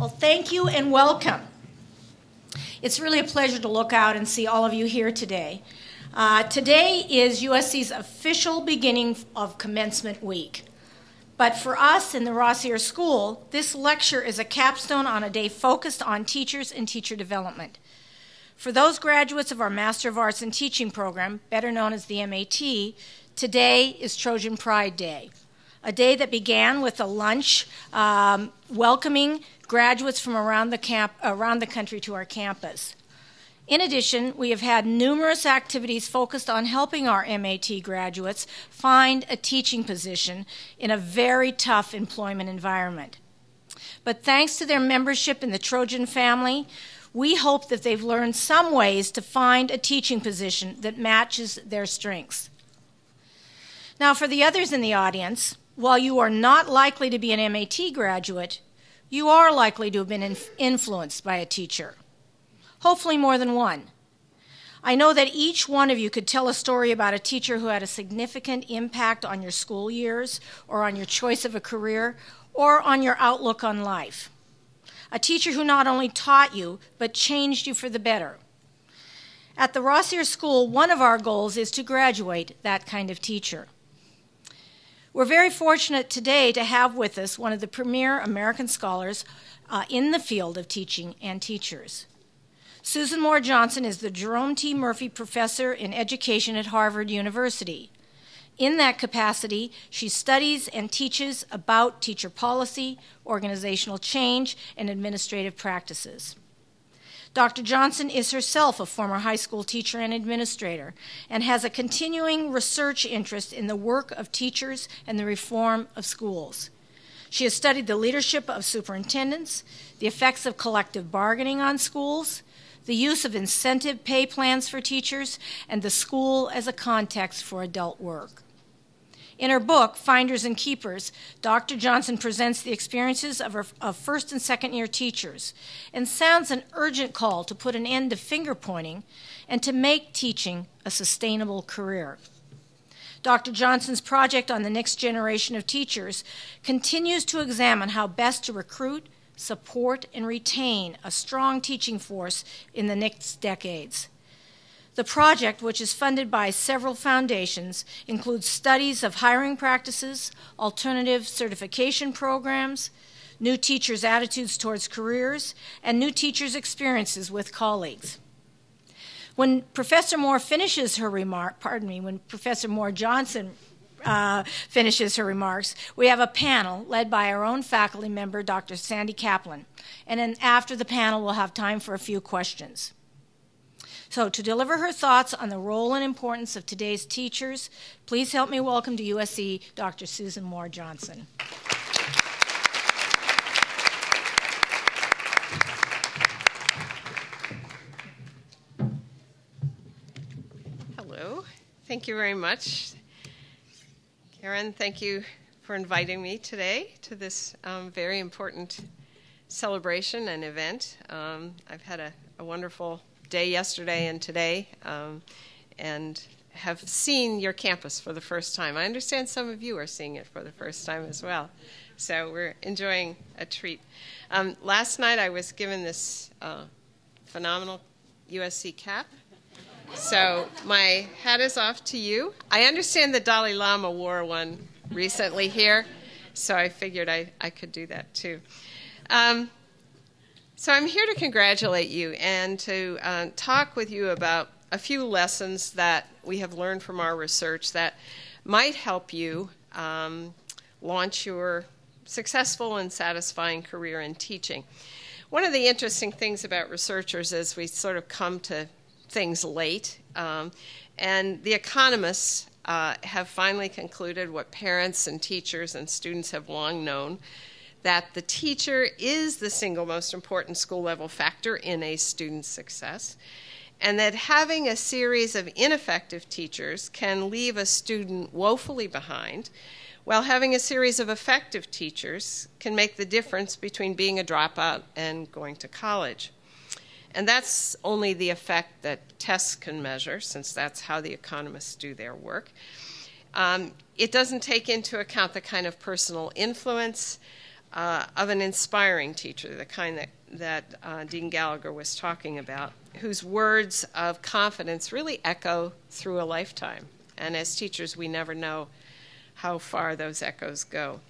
Well, thank you and welcome. It's really a pleasure to look out and see all of you here today. Uh, today is USC's official beginning of commencement week. But for us in the Rossier School, this lecture is a capstone on a day focused on teachers and teacher development. For those graduates of our Master of Arts in Teaching program, better known as the MAT, today is Trojan Pride Day, a day that began with a lunch um, welcoming graduates from around the, camp, around the country to our campus. In addition, we have had numerous activities focused on helping our MAT graduates find a teaching position in a very tough employment environment. But thanks to their membership in the Trojan family, we hope that they've learned some ways to find a teaching position that matches their strengths. Now, for the others in the audience, while you are not likely to be an MAT graduate, you are likely to have been influenced by a teacher, hopefully more than one. I know that each one of you could tell a story about a teacher who had a significant impact on your school years, or on your choice of a career, or on your outlook on life. A teacher who not only taught you, but changed you for the better. At the Rossier School, one of our goals is to graduate that kind of teacher. We're very fortunate today to have with us one of the premier American scholars uh, in the field of teaching and teachers. Susan Moore Johnson is the Jerome T. Murphy Professor in Education at Harvard University. In that capacity, she studies and teaches about teacher policy, organizational change, and administrative practices. Dr. Johnson is herself a former high school teacher and administrator and has a continuing research interest in the work of teachers and the reform of schools. She has studied the leadership of superintendents, the effects of collective bargaining on schools, the use of incentive pay plans for teachers, and the school as a context for adult work. In her book, Finders and Keepers, Dr. Johnson presents the experiences of, her, of first and second year teachers and sounds an urgent call to put an end to finger pointing and to make teaching a sustainable career. Dr. Johnson's project on the next generation of teachers continues to examine how best to recruit, support, and retain a strong teaching force in the next decades. The project, which is funded by several foundations, includes studies of hiring practices, alternative certification programs, new teachers' attitudes towards careers, and new teachers' experiences with colleagues. When Professor Moore finishes her remark, pardon me, when Professor Moore Johnson uh, finishes her remarks, we have a panel led by our own faculty member, Dr. Sandy Kaplan. And then after the panel, we'll have time for a few questions. So, to deliver her thoughts on the role and importance of today's teachers, please help me welcome to USC Dr. Susan Moore Johnson. Hello. Thank you very much. Karen, thank you for inviting me today to this um, very important celebration and event. Um, I've had a, a wonderful day yesterday and today, um, and have seen your campus for the first time. I understand some of you are seeing it for the first time as well. So we're enjoying a treat. Um, last night I was given this uh, phenomenal USC cap. So my hat is off to you. I understand the Dalai Lama wore one recently here, so I figured I, I could do that too. Um, so I'm here to congratulate you and to uh, talk with you about a few lessons that we have learned from our research that might help you um, launch your successful and satisfying career in teaching. One of the interesting things about researchers is we sort of come to things late, um, and the economists uh, have finally concluded what parents and teachers and students have long known that the teacher is the single most important school level factor in a student's success, and that having a series of ineffective teachers can leave a student woefully behind, while having a series of effective teachers can make the difference between being a dropout and going to college. And that's only the effect that tests can measure, since that's how the economists do their work. Um, it doesn't take into account the kind of personal influence uh, of an inspiring teacher, the kind that, that uh, Dean Gallagher was talking about, whose words of confidence really echo through a lifetime. And as teachers, we never know how far those echoes go.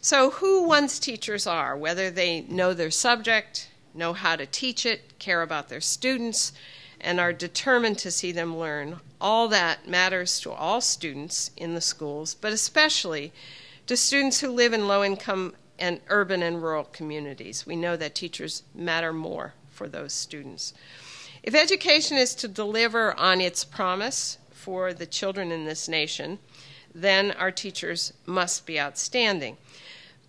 So, who one's teachers are, whether they know their subject, know how to teach it, care about their students, and are determined to see them learn, all that matters to all students in the schools, but especially to students who live in low income and urban and rural communities. We know that teachers matter more for those students. If education is to deliver on its promise for the children in this nation, then our teachers must be outstanding.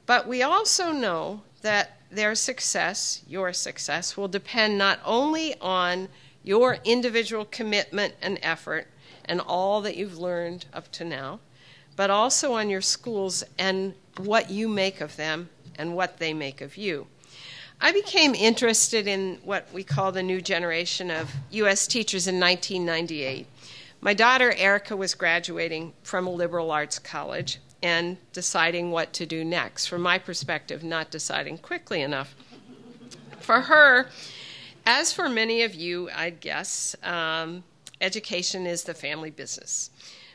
But we also know that their success, your success, will depend not only on your individual commitment and effort and all that you've learned up to now, but also on your schools and what you make of them and what they make of you. I became interested in what we call the new generation of U.S. teachers in 1998. My daughter Erica was graduating from a liberal arts college and deciding what to do next. From my perspective, not deciding quickly enough. For her, as for many of you, I'd guess, um, education is the family business.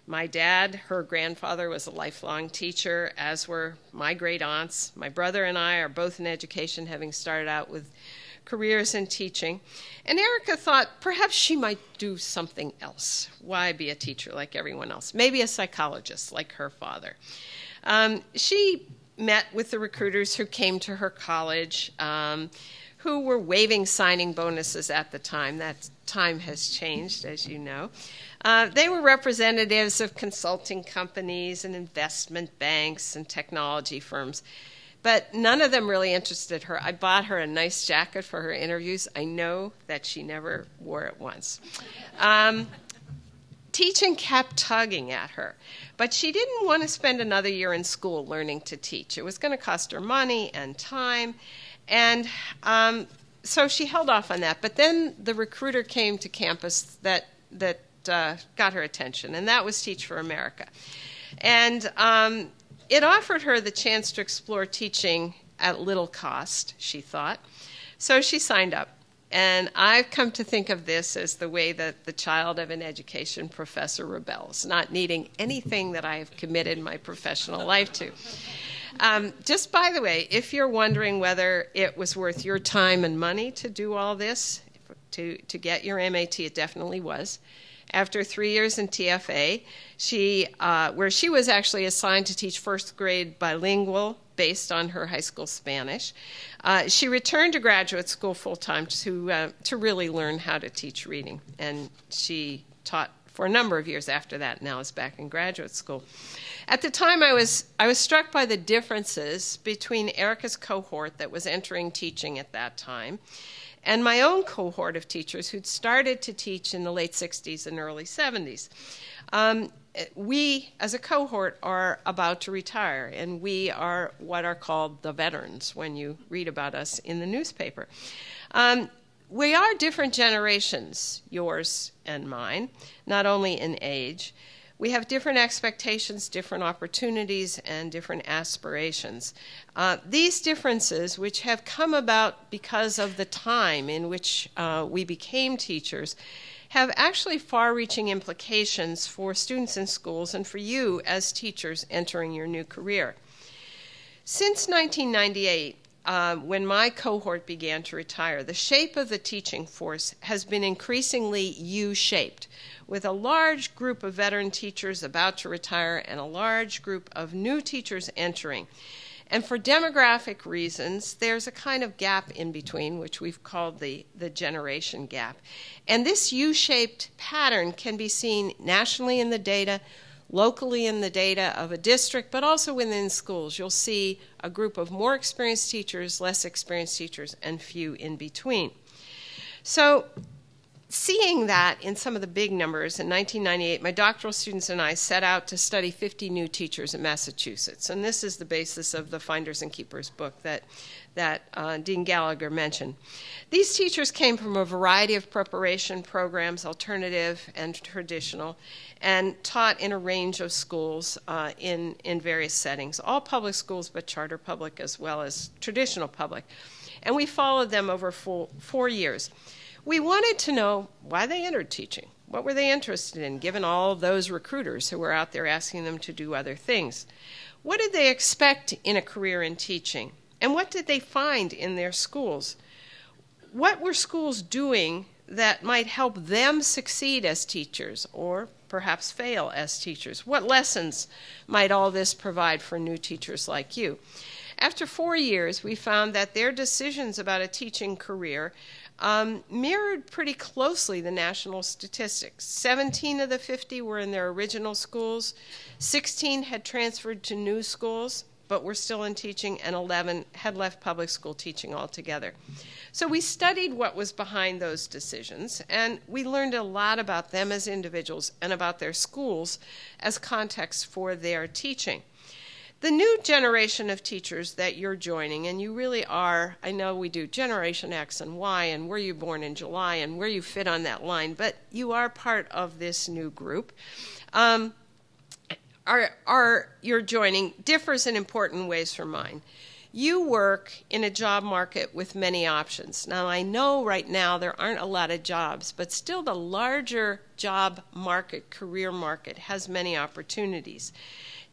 My dad, her grandfather, was a lifelong teacher, as were my great aunts. My brother and I are both in education, having started out with careers in teaching. And Erica thought perhaps she might do something else. Why be a teacher like everyone else? Maybe a psychologist like her father. Um, she met with the recruiters who came to her college. Um, who were waving signing bonuses at the time. That time has changed, as you know. Uh, they were representatives of consulting companies and investment banks and technology firms, but none of them really interested her. I bought her a nice jacket for her interviews. I know that she never wore it once. Um, teaching kept tugging at her, but she didn't want to spend another year in school learning to teach. It was going to cost her money and time and um, so she held off on that. But then the recruiter came to campus that that uh, got her attention, and that was Teach for America. And um, it offered her the chance to explore teaching at little cost, she thought. So she signed up. And I've come to think of this as the way that the child of an education professor rebels, not needing anything that I have committed my professional life to. Um, just by the way, if you're wondering whether it was worth your time and money to do all this, to, to get your MAT, it definitely was. After three years in TFA, she, uh, where she was actually assigned to teach first grade bilingual based on her high school Spanish, uh, she returned to graduate school full time to, uh, to really learn how to teach reading. And she taught for a number of years after that, now is back in graduate school. At the time, I was, I was struck by the differences between Erica's cohort that was entering teaching at that time and my own cohort of teachers who'd started to teach in the late 60s and early 70s. Um, we, as a cohort, are about to retire, and we are what are called the veterans when you read about us in the newspaper. Um, we are different generations, yours and mine, not only in age we have different expectations, different opportunities, and different aspirations. Uh, these differences, which have come about because of the time in which uh, we became teachers, have actually far reaching implications for students in schools and for you as teachers entering your new career. Since 1998, uh, when my cohort began to retire, the shape of the teaching force has been increasingly U shaped, with a large group of veteran teachers about to retire and a large group of new teachers entering. And for demographic reasons, there's a kind of gap in between, which we've called the, the generation gap. And this U shaped pattern can be seen nationally in the data, locally in the data of a district, but also within schools. You'll see a group of more experienced teachers, less experienced teachers, and few in between. So seeing that in some of the big numbers in 1998, my doctoral students and I set out to study 50 new teachers in Massachusetts. And this is the basis of the Finders and Keepers book that, that uh, Dean Gallagher mentioned. These teachers came from a variety of preparation programs, alternative and traditional, and taught in a range of schools uh, in, in various settings, all public schools, but charter public as well as traditional public. And we followed them over four, four years. We wanted to know why they entered teaching. What were they interested in, given all those recruiters who were out there asking them to do other things? What did they expect in a career in teaching? And what did they find in their schools? What were schools doing that might help them succeed as teachers or perhaps fail as teachers? What lessons might all this provide for new teachers like you? After four years, we found that their decisions about a teaching career um, mirrored pretty closely the national statistics. 17 of the 50 were in their original schools, 16 had transferred to new schools, but were still in teaching, and 11 had left public school teaching altogether. So we studied what was behind those decisions, and we learned a lot about them as individuals and about their schools as context for their teaching the new generation of teachers that you're joining, and you really are, I know we do Generation X and Y, and were you born in July, and where you fit on that line, but you are part of this new group. Um, are, are you're joining differs in important ways from mine. You work in a job market with many options. Now, I know right now there aren't a lot of jobs, but still the larger job market, career market, has many opportunities.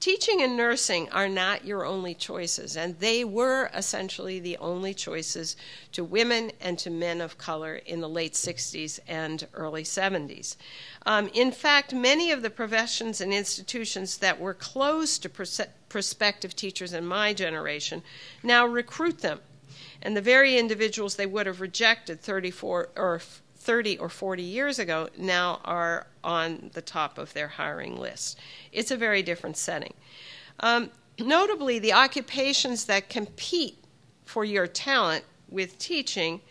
Teaching and nursing are not your only choices, and they were essentially the only choices to women and to men of color in the late 60s and early 70s. Um, in fact, many of the professions and institutions that were closed to pros- prospective teachers in my generation now recruit them. And the very individuals they would have rejected 34 or 30 or 40 years ago now are on the top of their hiring list. It's a very different setting. Um, notably, the occupations that compete for your talent with teaching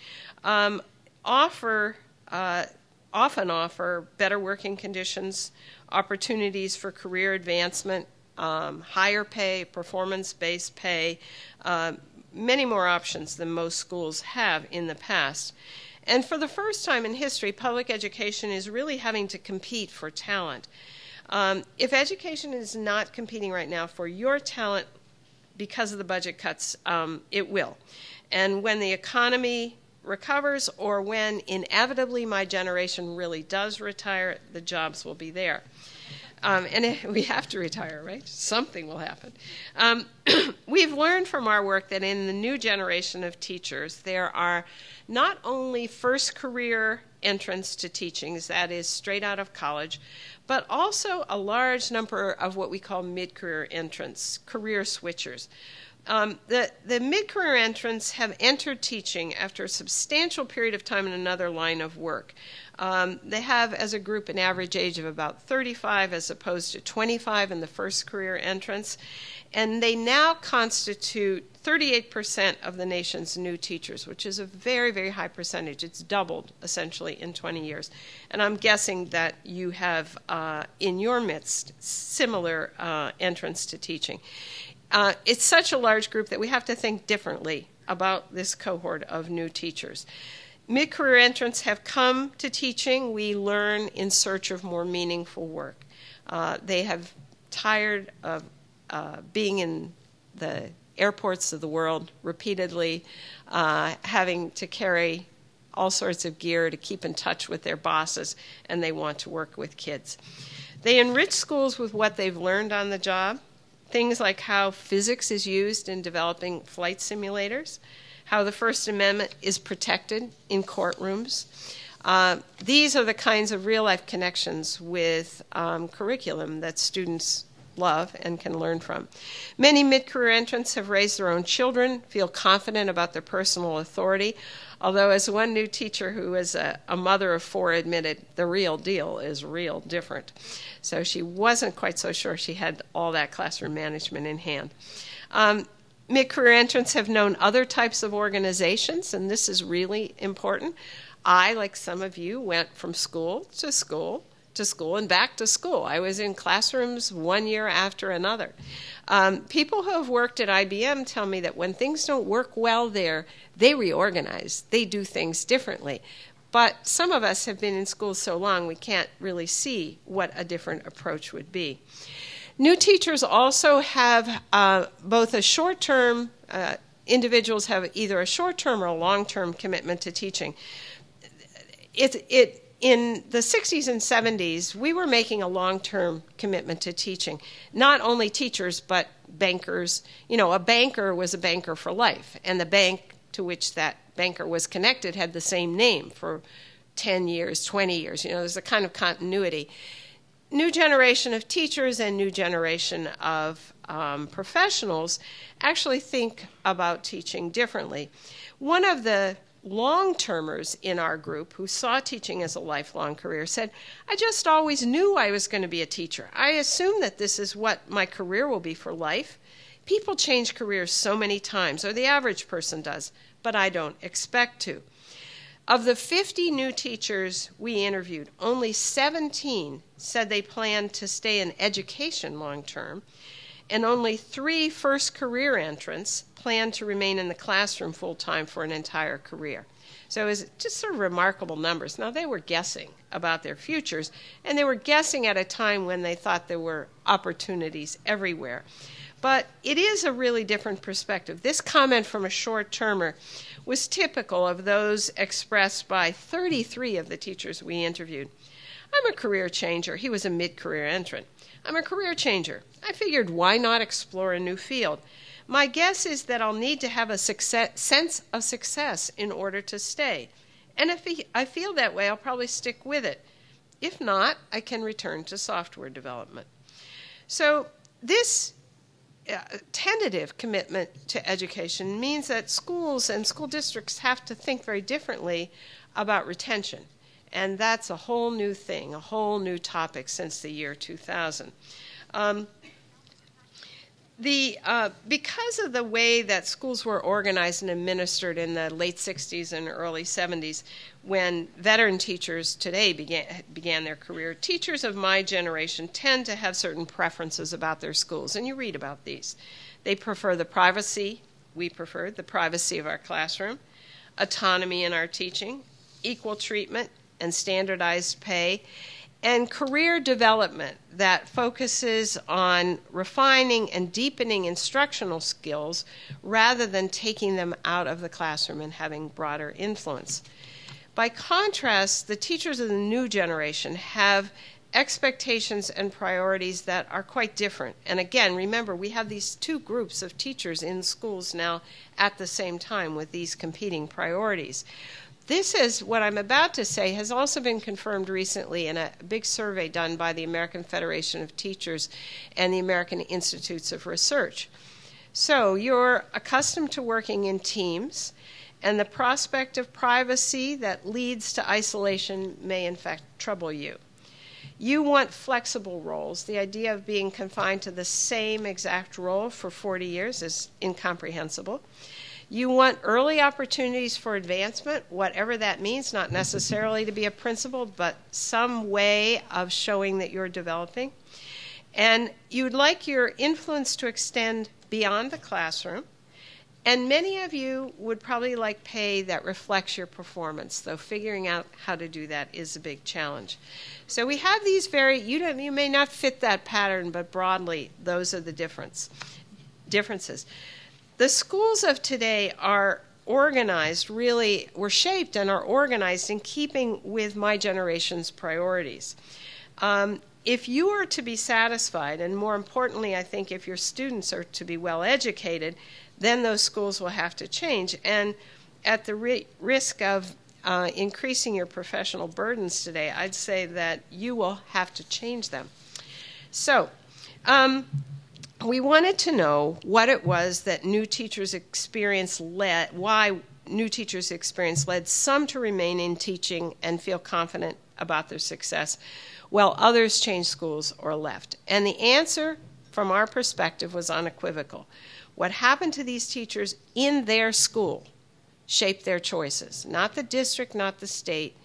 um, offer uh, often offer better working conditions, opportunities for career advancement, um, higher pay, performance based pay, uh, many more options than most schools have in the past. And for the first time in history, public education is really having to compete for talent. Um, if education is not competing right now for your talent because of the budget cuts, um, it will. And when the economy recovers, or when inevitably my generation really does retire, the jobs will be there. Um, and we have to retire, right? Something will happen. Um, we've learned from our work that in the new generation of teachers, there are not only first career entrance to teachings, that is, straight out of college, but also a large number of what we call mid career entrants, career switchers. Um, the, the mid career entrants have entered teaching after a substantial period of time in another line of work. Um, they have, as a group, an average age of about 35 as opposed to 25 in the first career entrance. And they now constitute 38% of the nation's new teachers, which is a very, very high percentage. It's doubled essentially in 20 years. And I'm guessing that you have uh, in your midst similar uh, entrance to teaching. Uh, it's such a large group that we have to think differently about this cohort of new teachers. Mid career entrants have come to teaching. We learn in search of more meaningful work. Uh, they have tired of uh, being in the airports of the world repeatedly, uh, having to carry all sorts of gear to keep in touch with their bosses, and they want to work with kids. They enrich schools with what they've learned on the job, things like how physics is used in developing flight simulators, how the First Amendment is protected in courtrooms. Uh, these are the kinds of real life connections with um, curriculum that students love and can learn from. Many mid career entrants have raised their own children, feel confident about their personal authority. Although, as one new teacher who is a, a mother of four admitted, the real deal is real different. So she wasn't quite so sure she had all that classroom management in hand. Um, Mid career entrants have known other types of organizations, and this is really important. I, like some of you, went from school to school to school and back to school. I was in classrooms one year after another. Um, people who have worked at IBM tell me that when things don't work well there, they reorganize, they do things differently. But some of us have been in school so long we can't really see what a different approach would be. New teachers also have uh, both a short term, uh, individuals have either a short term or a long term commitment to teaching. It, it, in the 60s and 70s, we were making a long term commitment to teaching. Not only teachers, but bankers. You know, a banker was a banker for life, and the bank to which that banker was connected had the same name for 10 years, 20 years. You know, there's a kind of continuity. New generation of teachers and new generation of um, professionals actually think about teaching differently. One of the long termers in our group who saw teaching as a lifelong career said, I just always knew I was going to be a teacher. I assume that this is what my career will be for life. People change careers so many times, or the average person does but I don't expect to. Of the 50 new teachers we interviewed, only 17 said they planned to stay in education long term, and only three first career entrants planned to remain in the classroom full time for an entire career. So it was just sort of remarkable numbers. Now, they were guessing about their futures, and they were guessing at a time when they thought there were opportunities everywhere. But it is a really different perspective. This comment from a short termer was typical of those expressed by 33 of the teachers we interviewed. I'm a career changer. He was a mid career entrant. I'm a career changer. I figured why not explore a new field? My guess is that I'll need to have a success, sense of success in order to stay. And if I feel that way, I'll probably stick with it. If not, I can return to software development. So, this tentative commitment to education means that schools and school districts have to think very differently about retention. And that's a whole new thing, a whole new topic since the year 2000. Um, the, uh, because of the way that schools were organized and administered in the late 60s and early 70s, when veteran teachers today began, began their career, teachers of my generation tend to have certain preferences about their schools, and you read about these. They prefer the privacy, we prefer the privacy of our classroom, autonomy in our teaching, equal treatment, and standardized pay and career development that focuses on refining and deepening instructional skills rather than taking them out of the classroom and having broader influence. By contrast, the teachers of the new generation have expectations and priorities that are quite different. And again, remember, we have these two groups of teachers in schools now at the same time with these competing priorities. This is what I'm about to say has also been confirmed recently in a big survey done by the American Federation of Teachers and the American Institutes of Research. So you're accustomed to working in teams, and the prospect of privacy that leads to isolation may, in fact, trouble you. You want flexible roles. The idea of being confined to the same exact role for 40 years is incomprehensible. You want early opportunities for advancement, whatever that means, not necessarily to be a principal, but some way of showing that you're developing. And you'd like your influence to extend beyond the classroom. And many of you would probably like pay that reflects your performance, though figuring out how to do that is a big challenge. So we have these very you don't you may not fit that pattern, but broadly those are the difference differences. The schools of today are organized, really, were shaped and are organized in keeping with my generation's priorities. Um, if you are to be satisfied, and more importantly, I think if your students are to be well educated, then those schools will have to change. And at the ri- risk of uh, increasing your professional burdens today, I'd say that you will have to change them. So, um, we wanted to know what it was that new teachers' experience led, why new teachers' experience led some to remain in teaching and feel confident about their success, while others changed schools or left. And the answer, from our perspective, was unequivocal. What happened to these teachers in their school shaped their choices. Not the district, not the state,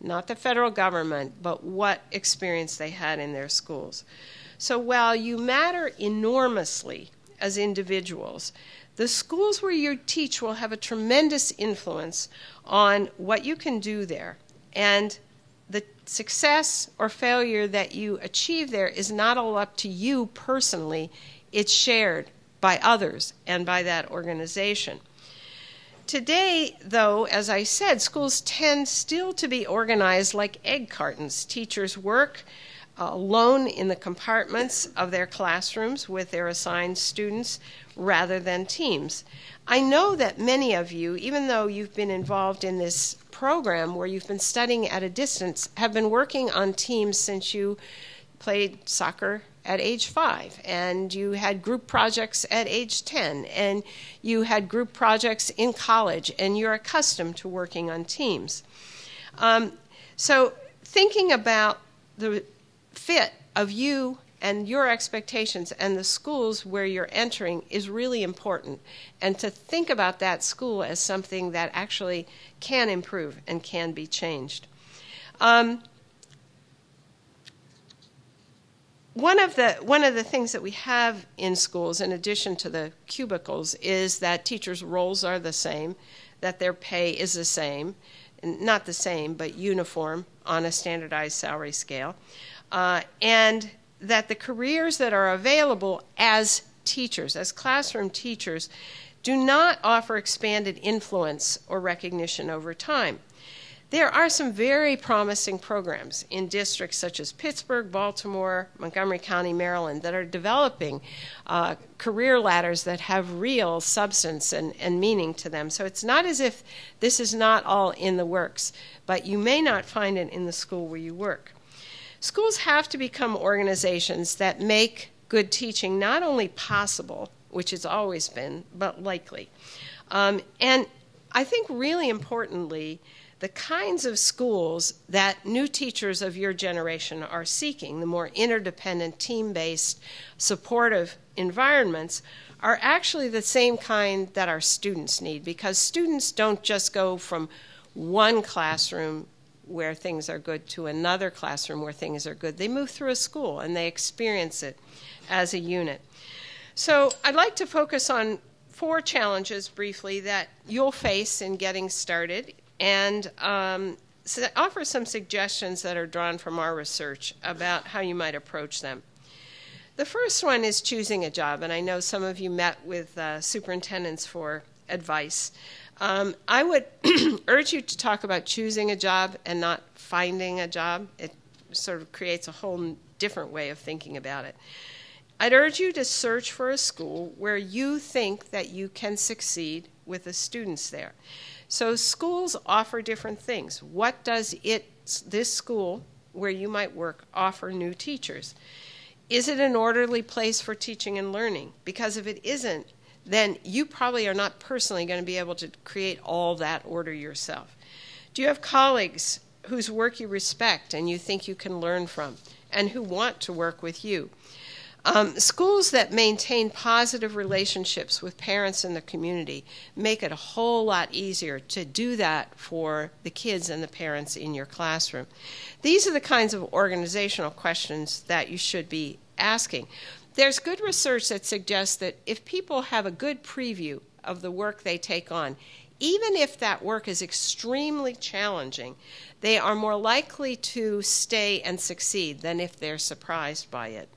not the federal government, but what experience they had in their schools. So while you matter enormously as individuals, the schools where you teach will have a tremendous influence on what you can do there. And the success or failure that you achieve there is not all up to you personally, it's shared by others and by that organization. Today, though, as I said, schools tend still to be organized like egg cartons. Teachers work alone in the compartments of their classrooms with their assigned students rather than teams. I know that many of you, even though you've been involved in this program where you've been studying at a distance, have been working on teams since you played soccer at age five, and you had group projects at age 10, and you had group projects in college, and you're accustomed to working on teams. Um, so, thinking about the fit of you and your expectations and the schools where you're entering is really important. And to think about that school as something that actually can improve and can be changed. Um, one of the one of the things that we have in schools, in addition to the cubicles, is that teachers' roles are the same, that their pay is the same, not the same, but uniform on a standardized salary scale, uh, and that the careers that are available as teachers, as classroom teachers, do not offer expanded influence or recognition over time. There are some very promising programs in districts such as Pittsburgh, Baltimore, Montgomery County, Maryland that are developing uh, career ladders that have real substance and, and meaning to them. So it's not as if this is not all in the works, but you may not find it in the school where you work. Schools have to become organizations that make good teaching not only possible, which it's always been, but likely. Um, and I think really importantly, the kinds of schools that new teachers of your generation are seeking, the more interdependent, team based, supportive environments, are actually the same kind that our students need because students don't just go from one classroom where things are good to another classroom where things are good. They move through a school and they experience it as a unit. So I'd like to focus on four challenges briefly that you'll face in getting started and um, so offer some suggestions that are drawn from our research about how you might approach them. The first one is choosing a job, and I know some of you met with uh, superintendents for advice. Um, I would urge you to talk about choosing a job and not finding a job. It sort of creates a whole different way of thinking about it. I'd urge you to search for a school where you think that you can succeed with the students there. So schools offer different things. What does it this school where you might work offer new teachers? Is it an orderly place for teaching and learning? Because if it isn't, then you probably are not personally going to be able to create all that order yourself. Do you have colleagues whose work you respect and you think you can learn from and who want to work with you? Um, schools that maintain positive relationships with parents in the community make it a whole lot easier to do that for the kids and the parents in your classroom. These are the kinds of organizational questions that you should be asking. There's good research that suggests that if people have a good preview of the work they take on, even if that work is extremely challenging, they are more likely to stay and succeed than if they're surprised by it.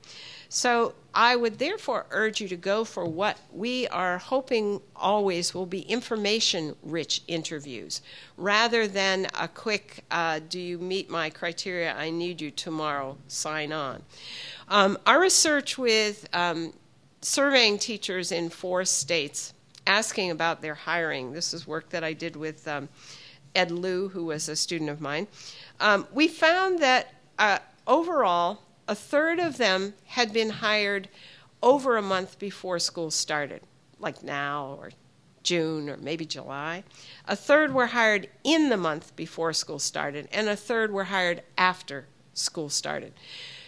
So I would therefore urge you to go for what we are hoping always will be information rich interviews rather than a quick, uh, do you meet my criteria? I need you tomorrow, sign on. Um, our research with um, surveying teachers in four states asking about their hiring, this is work that I did with um, Ed Liu, who was a student of mine, um, we found that uh, overall, a third of them had been hired over a month before school started, like now or June or maybe July. A third were hired in the month before school started, and a third were hired after school started.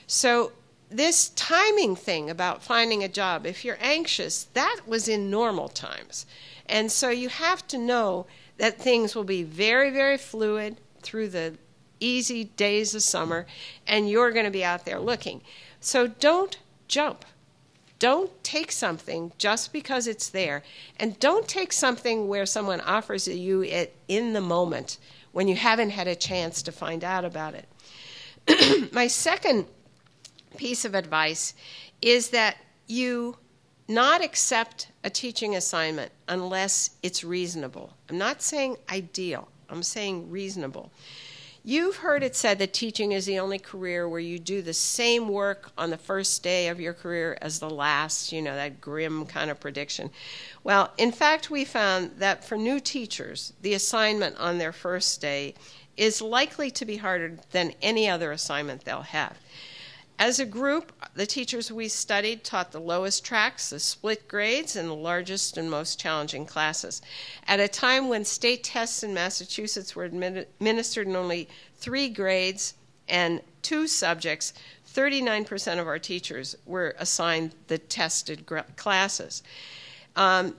So, this timing thing about finding a job, if you're anxious, that was in normal times. And so you have to know that things will be very, very fluid through the easy days of summer, and you're going to be out there looking. So don't jump. Don't take something just because it's there, and don't take something where someone offers you it in the moment when you haven't had a chance to find out about it. My second piece of advice is that you not accept a teaching assignment unless it's reasonable. I'm not saying ideal, I'm saying reasonable. You've heard it said that teaching is the only career where you do the same work on the first day of your career as the last, you know, that grim kind of prediction. Well, in fact, we found that for new teachers, the assignment on their first day is likely to be harder than any other assignment they'll have. As a group, the teachers we studied taught the lowest tracks, the split grades, and the largest and most challenging classes. At a time when state tests in Massachusetts were administered in only three grades and two subjects, 39% of our teachers were assigned the tested classes. Um,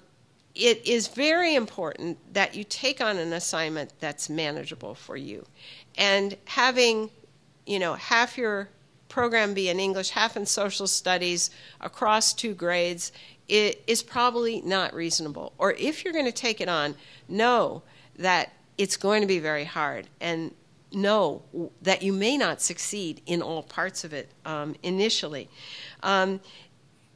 it is very important that you take on an assignment that's manageable for you. And having, you know, half your program be in English, half in social studies across two grades it is probably not reasonable. Or if you're going to take it on, know that it's going to be very hard and know that you may not succeed in all parts of it um, initially. Um,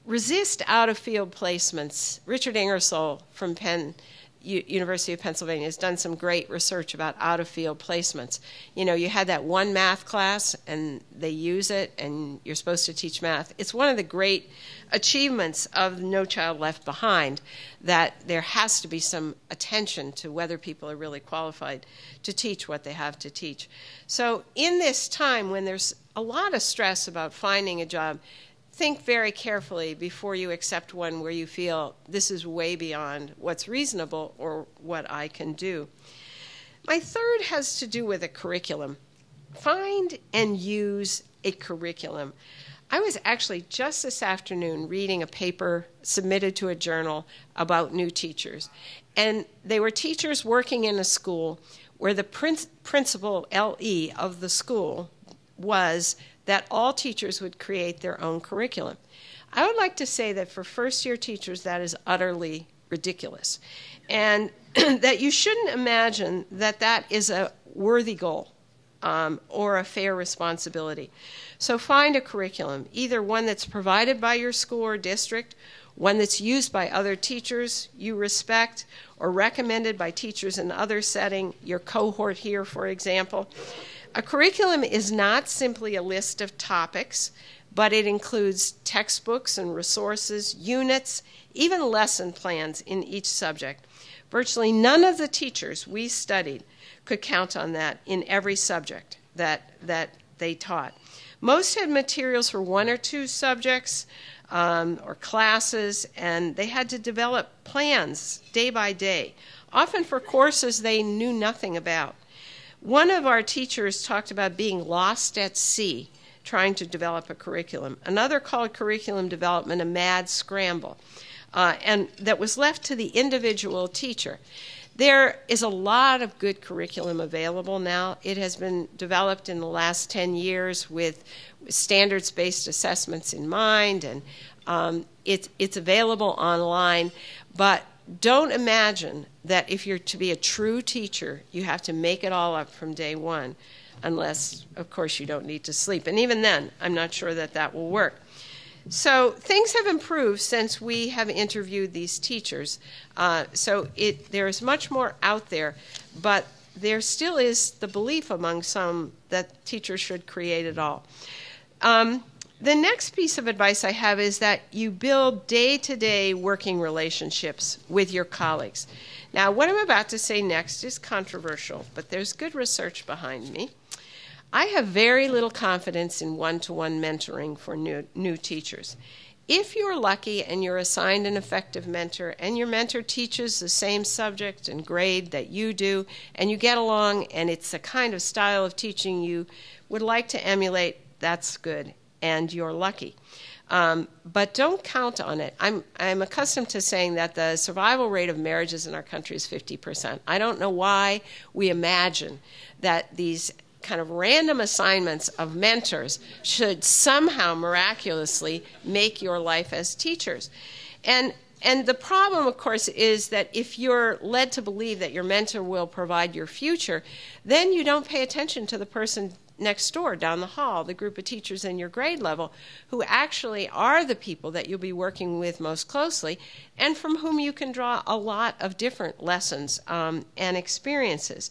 resist out of field placements. Richard Ingersoll from Penn U- University of Pennsylvania has done some great research about out of field placements. You know, you had that one math class and they use it and you're supposed to teach math. It's one of the great achievements of No Child Left Behind that there has to be some attention to whether people are really qualified to teach what they have to teach. So, in this time when there's a lot of stress about finding a job, think very carefully before you accept one where you feel this is way beyond what's reasonable or what I can do. My third has to do with a curriculum. Find and use a curriculum. I was actually just this afternoon reading a paper submitted to a journal about new teachers. And they were teachers working in a school where the principal LE of the school was that all teachers would create their own curriculum. I would like to say that for first year teachers, that is utterly ridiculous. And that you shouldn't imagine that that is a worthy goal um, or a fair responsibility. So find a curriculum, either one that's provided by your school or district, one that's used by other teachers you respect, or recommended by teachers in other setting, your cohort here, for example. A curriculum is not simply a list of topics, but it includes textbooks and resources, units, even lesson plans in each subject. Virtually none of the teachers we studied could count on that in every subject that, that they taught. Most had materials for one or two subjects um, or classes, and they had to develop plans day by day, often for courses they knew nothing about. One of our teachers talked about being lost at sea trying to develop a curriculum. Another called curriculum development a mad scramble, uh, and that was left to the individual teacher. There is a lot of good curriculum available now. It has been developed in the last 10 years with standards based assessments in mind, and um, it, it's available online. But don't imagine that if you're to be a true teacher, you have to make it all up from day one, unless, of course, you don't need to sleep. And even then, I'm not sure that that will work. So things have improved since we have interviewed these teachers. Uh, so it, there is much more out there, but there still is the belief among some that teachers should create it all. Um, the next piece of advice I have is that you build day to day working relationships with your colleagues. Now, what I'm about to say next is controversial, but there's good research behind me. I have very little confidence in one to one mentoring for new, new teachers. If you're lucky and you're assigned an effective mentor, and your mentor teaches the same subject and grade that you do, and you get along, and it's the kind of style of teaching you would like to emulate, that's good and you're lucky. Um, but don't count on it. I'm, I'm accustomed to saying that the survival rate of marriages in our country is 50%. I don't know why we imagine that these kind of random assignments of mentors should somehow miraculously make your life as teachers. And and the problem, of course, is that if you're led to believe that your mentor will provide your future, then you don't pay attention to the person next door down the hall, the group of teachers in your grade level, who actually are the people that you'll be working with most closely and from whom you can draw a lot of different lessons um, and experiences.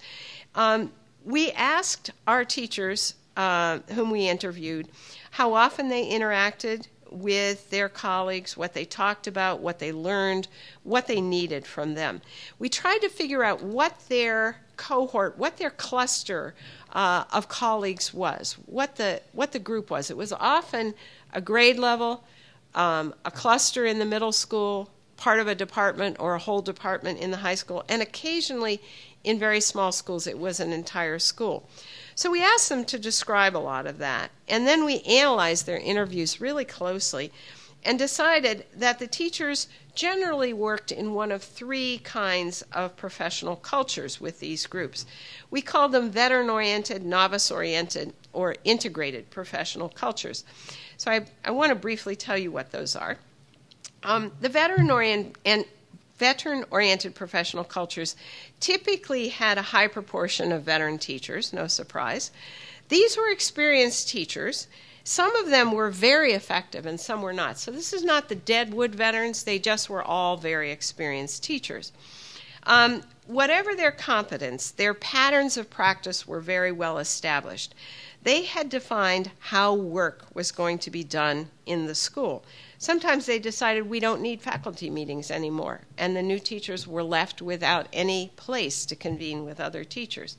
Um, we asked our teachers, uh, whom we interviewed, how often they interacted with their colleagues, what they talked about, what they learned, what they needed from them. We tried to figure out what their cohort, what their cluster uh, of colleagues was, what the what the group was. It was often a grade level, um, a cluster in the middle school, part of a department or a whole department in the high school, and occasionally in very small schools it was an entire school. So we asked them to describe a lot of that. And then we analyzed their interviews really closely and decided that the teachers generally worked in one of three kinds of professional cultures with these groups. We call them veteran oriented, novice oriented, or integrated professional cultures. So I, I want to briefly tell you what those are. Um, the veteran oriented and veteran oriented professional cultures typically had a high proportion of veteran teachers, no surprise. These were experienced teachers. Some of them were very effective and some were not. So, this is not the Deadwood veterans, they just were all very experienced teachers. Um, whatever their competence, their patterns of practice were very well established. They had defined how work was going to be done in the school. Sometimes they decided we don't need faculty meetings anymore, and the new teachers were left without any place to convene with other teachers.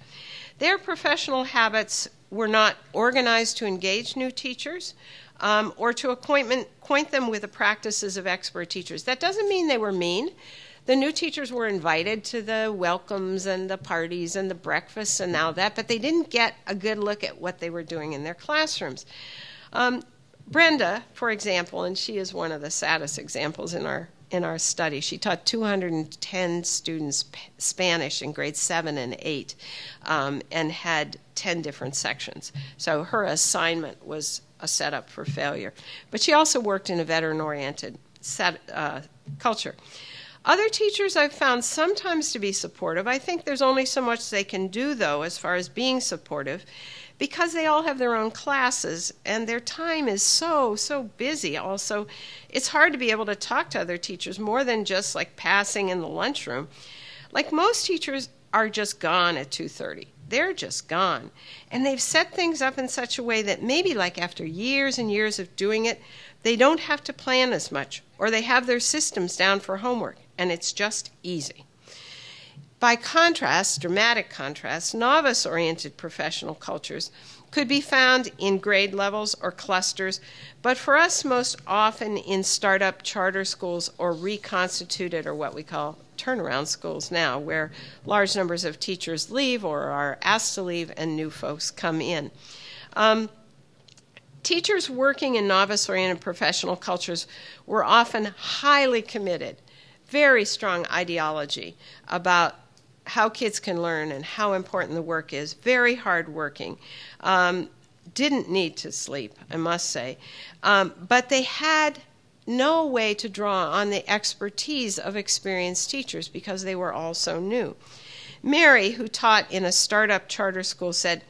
Their professional habits were not organized to engage new teachers um, or to acquaint, them with the practices of expert teachers. That doesn't mean they were mean. The new teachers were invited to the welcomes and the parties and the breakfasts and all that, but they didn't get a good look at what they were doing in their classrooms. Um, Brenda, for example, and she is one of the saddest examples in our in our study. She taught 210 students Spanish in grades seven and eight, um, and had 10 different sections. So her assignment was a setup for failure. But she also worked in a veteran-oriented set, uh, culture. Other teachers I've found sometimes to be supportive. I think there's only so much they can do, though, as far as being supportive because they all have their own classes and their time is so so busy also it's hard to be able to talk to other teachers more than just like passing in the lunchroom. Like most teachers are just gone at 2:30 they're just gone. And they've set things up in such a way that maybe like after years and years of doing it they don't have to plan as much or they have their systems down for homework and it's just easy by contrast, dramatic contrast, novice oriented professional cultures could be found in grade levels or clusters, but for us, most often in startup charter schools or reconstituted or what we call turnaround schools now, where large numbers of teachers leave or are asked to leave and new folks come in. Um, teachers working in novice oriented professional cultures were often highly committed, very strong ideology about how kids can learn and how important the work is. Very hardworking. Um, didn't need to sleep, I must say. Um, but they had no way to draw on the expertise of experienced teachers because they were all so new. Mary, who taught in a startup charter school, said,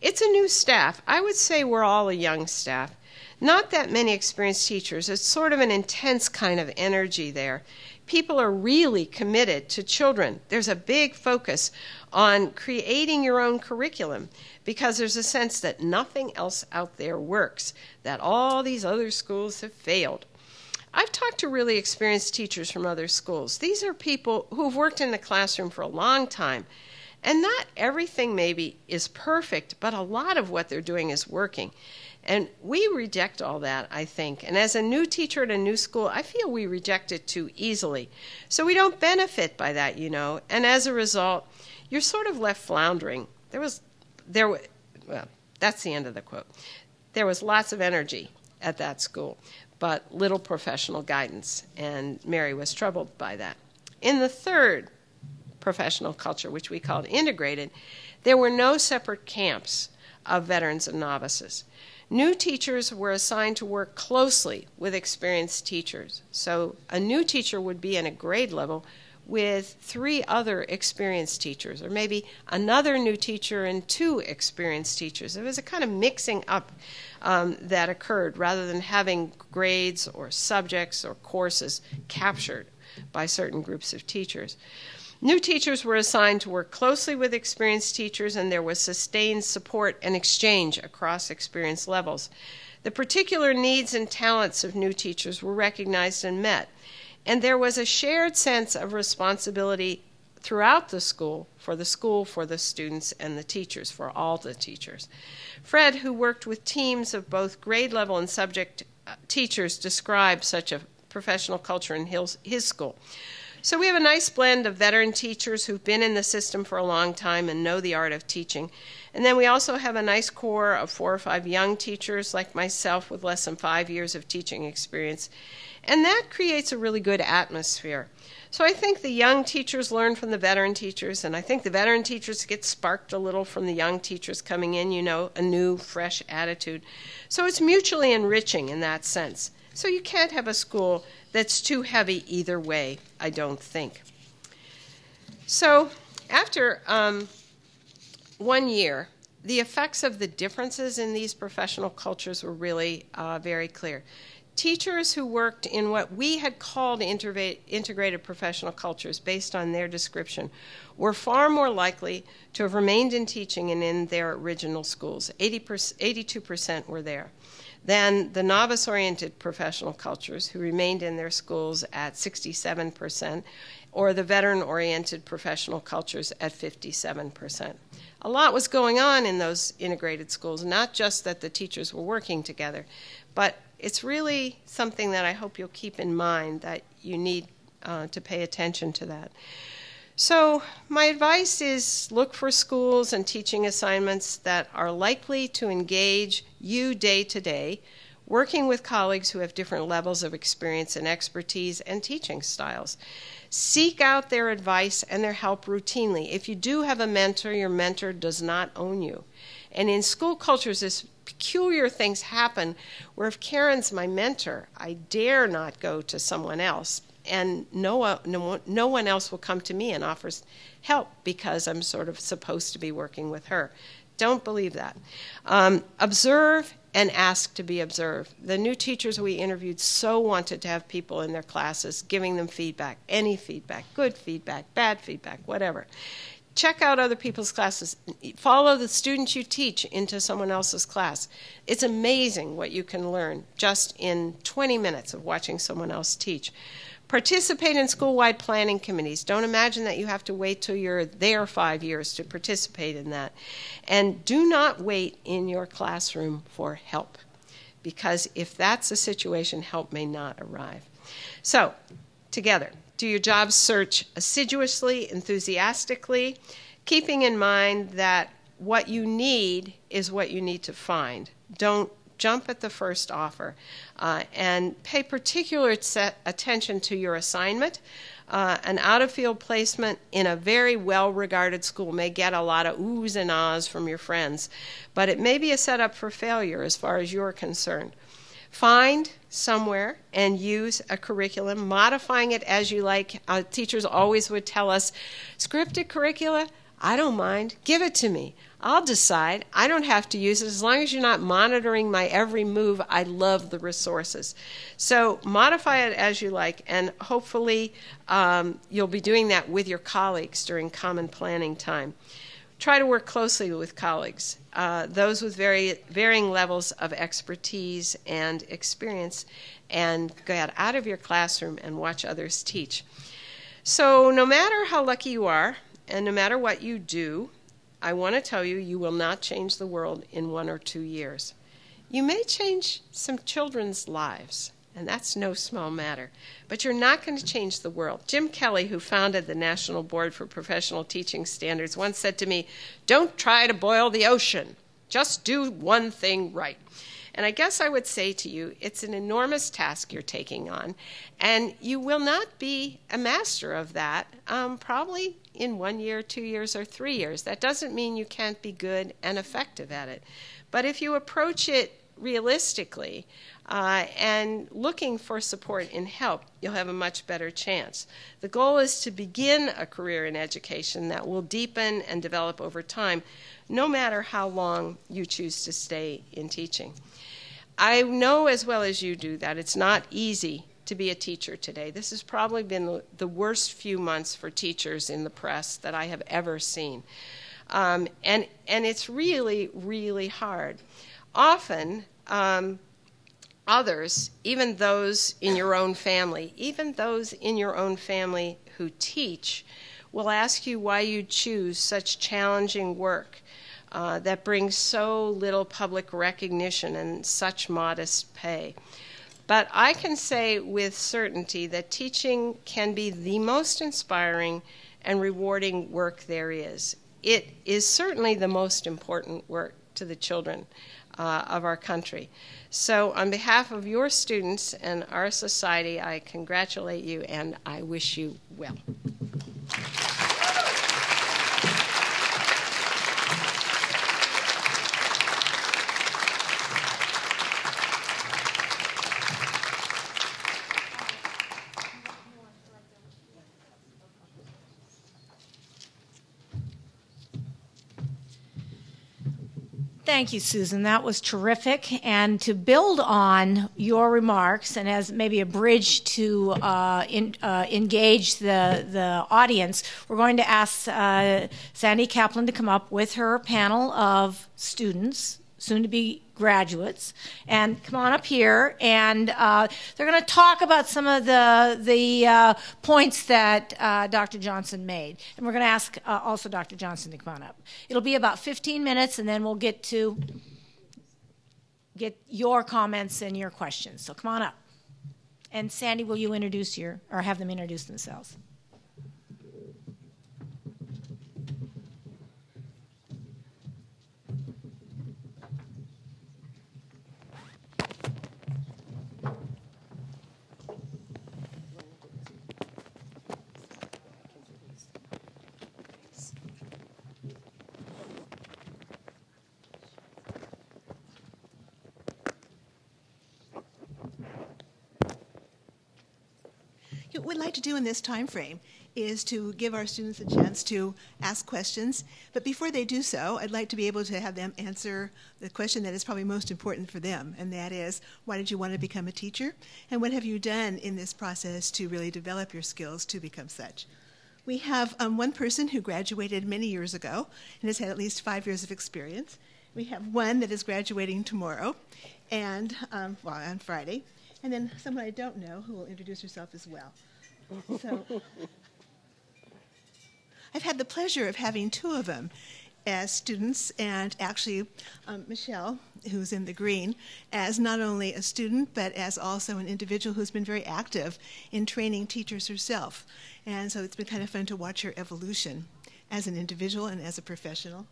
It's a new staff. I would say we're all a young staff. Not that many experienced teachers. It's sort of an intense kind of energy there people are really committed to children. There's a big focus on creating your own curriculum because there's a sense that nothing else out there works, that all these other schools have failed. I've talked to really experienced teachers from other schools. These are people who've worked in the classroom for a long time. And not everything maybe is perfect, but a lot of what they're doing is working. And we reject all that, I think. And as a new teacher at a new school, I feel we reject it too easily. So we don't benefit by that, you know. And as a result, you're sort of left floundering. There was, there, well, that's the end of the quote. There was lots of energy at that school, but little professional guidance, and Mary was troubled by that. In the third professional culture, which we called integrated, there were no separate camps of veterans and novices. New teachers were assigned to work closely with experienced teachers. So a new teacher would be in a grade level with three other experienced teachers, or maybe another new teacher and two experienced teachers. It was a kind of mixing up um, that occurred rather than having grades or subjects or courses captured by certain groups of teachers. New teachers were assigned to work closely with experienced teachers, and there was sustained support and exchange across experience levels. The particular needs and talents of new teachers were recognized and met, and there was a shared sense of responsibility throughout the school for the school, for the students, and the teachers, for all the teachers. Fred, who worked with teams of both grade level and subject uh, teachers, described such a professional culture in his, his school. So we have a nice blend of veteran teachers who've been in the system for a long time and know the art of teaching. And then we also have a nice core of four or five young teachers like myself with less than five years of teaching experience. And that creates a really good atmosphere. So I think the young teachers learn from the veteran teachers, and I think the veteran teachers get sparked a little from the young teachers coming in, you know, a new, fresh attitude. So it's mutually enriching in that sense. So you can't have a school that's too heavy either way, I don't think. So after um, one year, the effects of the differences in these professional cultures were really uh, very clear. Teachers who worked in what we had called integrated professional cultures, based on their description, were far more likely to have remained in teaching and in their original schools. 80 82% were there than the novice oriented professional cultures who remained in their schools at 67%, or the veteran oriented professional cultures at 57%. A lot was going on in those integrated schools, not just that the teachers were working together, but it's really something that I hope you'll keep in mind that you need uh, to pay attention to that. So, my advice is look for schools and teaching assignments that are likely to engage you day to day, working with colleagues who have different levels of experience and expertise and teaching styles. Seek out their advice and their help routinely. If you do have a mentor, your mentor does not own you. And in school cultures, this peculiar things happen where if Karen's my mentor, I dare not go to someone else and no, no, no one else will come to me and offers help because I'm sort of supposed to be working with her. Don't believe that. Um, observe and ask to be observed. The new teachers we interviewed so wanted to have people in their classes giving them feedback, any feedback, good feedback, bad feedback, whatever. Check out other people's classes. Follow the students you teach into someone else's class. It's amazing what you can learn just in 20 minutes of watching someone else teach. Participate in school wide planning committees. Don't imagine that you have to wait till you're there five years to participate in that. And do not wait in your classroom for help, because if that's the situation, help may not arrive. So, together, do your job search assiduously, enthusiastically, keeping in mind that what you need is what you need to find. Don't jump at the first offer uh, and pay particular attention to your assignment. Uh, an out of field placement in a very well regarded school may get a lot of oohs and ahs from your friends, but it may be a setup for failure as far as you're concerned. Find somewhere and use a curriculum, modifying it as you like. Uh, teachers always would tell us scripted curricula, I don't mind, give it to me. I'll decide. I don't have to use it. As long as you're not monitoring my every move, I love the resources. So modify it as you like, and hopefully um, you'll be doing that with your colleagues during common planning time. Try to work closely with colleagues, uh, those with very varying levels of expertise and experience, and get out of your classroom and watch others teach. So, no matter how lucky you are, and no matter what you do, I want to tell you, you will not change the world in one or two years. You may change some children's lives, and that's no small matter, but you're not going to change the world. Jim Kelly, who founded the National Board for Professional Teaching Standards, once said to me, Don't try to boil the ocean, just do one thing right. And I guess I would say to you, it's an enormous task you're taking on, and you will not be a master of that um, probably in one year, two years, or three years. That doesn't mean you can't be good and effective at it. But if you approach it realistically uh, and looking for support and help, you'll have a much better chance. The goal is to begin a career in education that will deepen and develop over time, no matter how long you choose to stay in teaching. I know as well as you do that it's not easy to be a teacher today. This has probably been the worst few months for teachers in the press that I have ever seen. Um, and, and it's really, really hard. Often, um, others, even those in your own family, even those in your own family who teach, will ask you why you choose such challenging work uh, that brings so little public recognition and such modest pay. But I can say with certainty that teaching can be the most inspiring and rewarding work there is. It is certainly the most important work to the children uh, of our country. So, on behalf of your students and our society, I congratulate you and I wish you well. Thank you, Susan. That was terrific. And to build on your remarks, and as maybe a bridge to uh, in, uh, engage the, the audience, we're going to ask uh, Sandy Kaplan to come up with her panel of students, soon to be graduates, and come on up here. And uh, they're going to talk about some of the the uh, points that uh, Dr. Johnson made. And we're going to ask uh, also Dr. Johnson to come on up. It'll be about 15 minutes, and then we'll get to get your comments and your questions. So come on up. And Sandy, will you introduce your or have them introduce themselves? Do in this time frame is to give our students a chance to ask questions. But before they do so, I'd like to be able to have them answer the question that is probably most important for them, and that is, why did you want to become a teacher? And what have you done in this process to really develop your skills to become such? We have um, one person who graduated many years ago and has had at least five years of experience. We have one that is graduating tomorrow, and um, well, on Friday, and then someone I don't know who will introduce herself as well. So I've had the pleasure of having two of them as students, and actually, um, Michelle, who's in the green, as not only a student, but as also an individual who's been very active in training teachers herself. And so it's been kind of fun to watch her evolution as an individual and as a professional.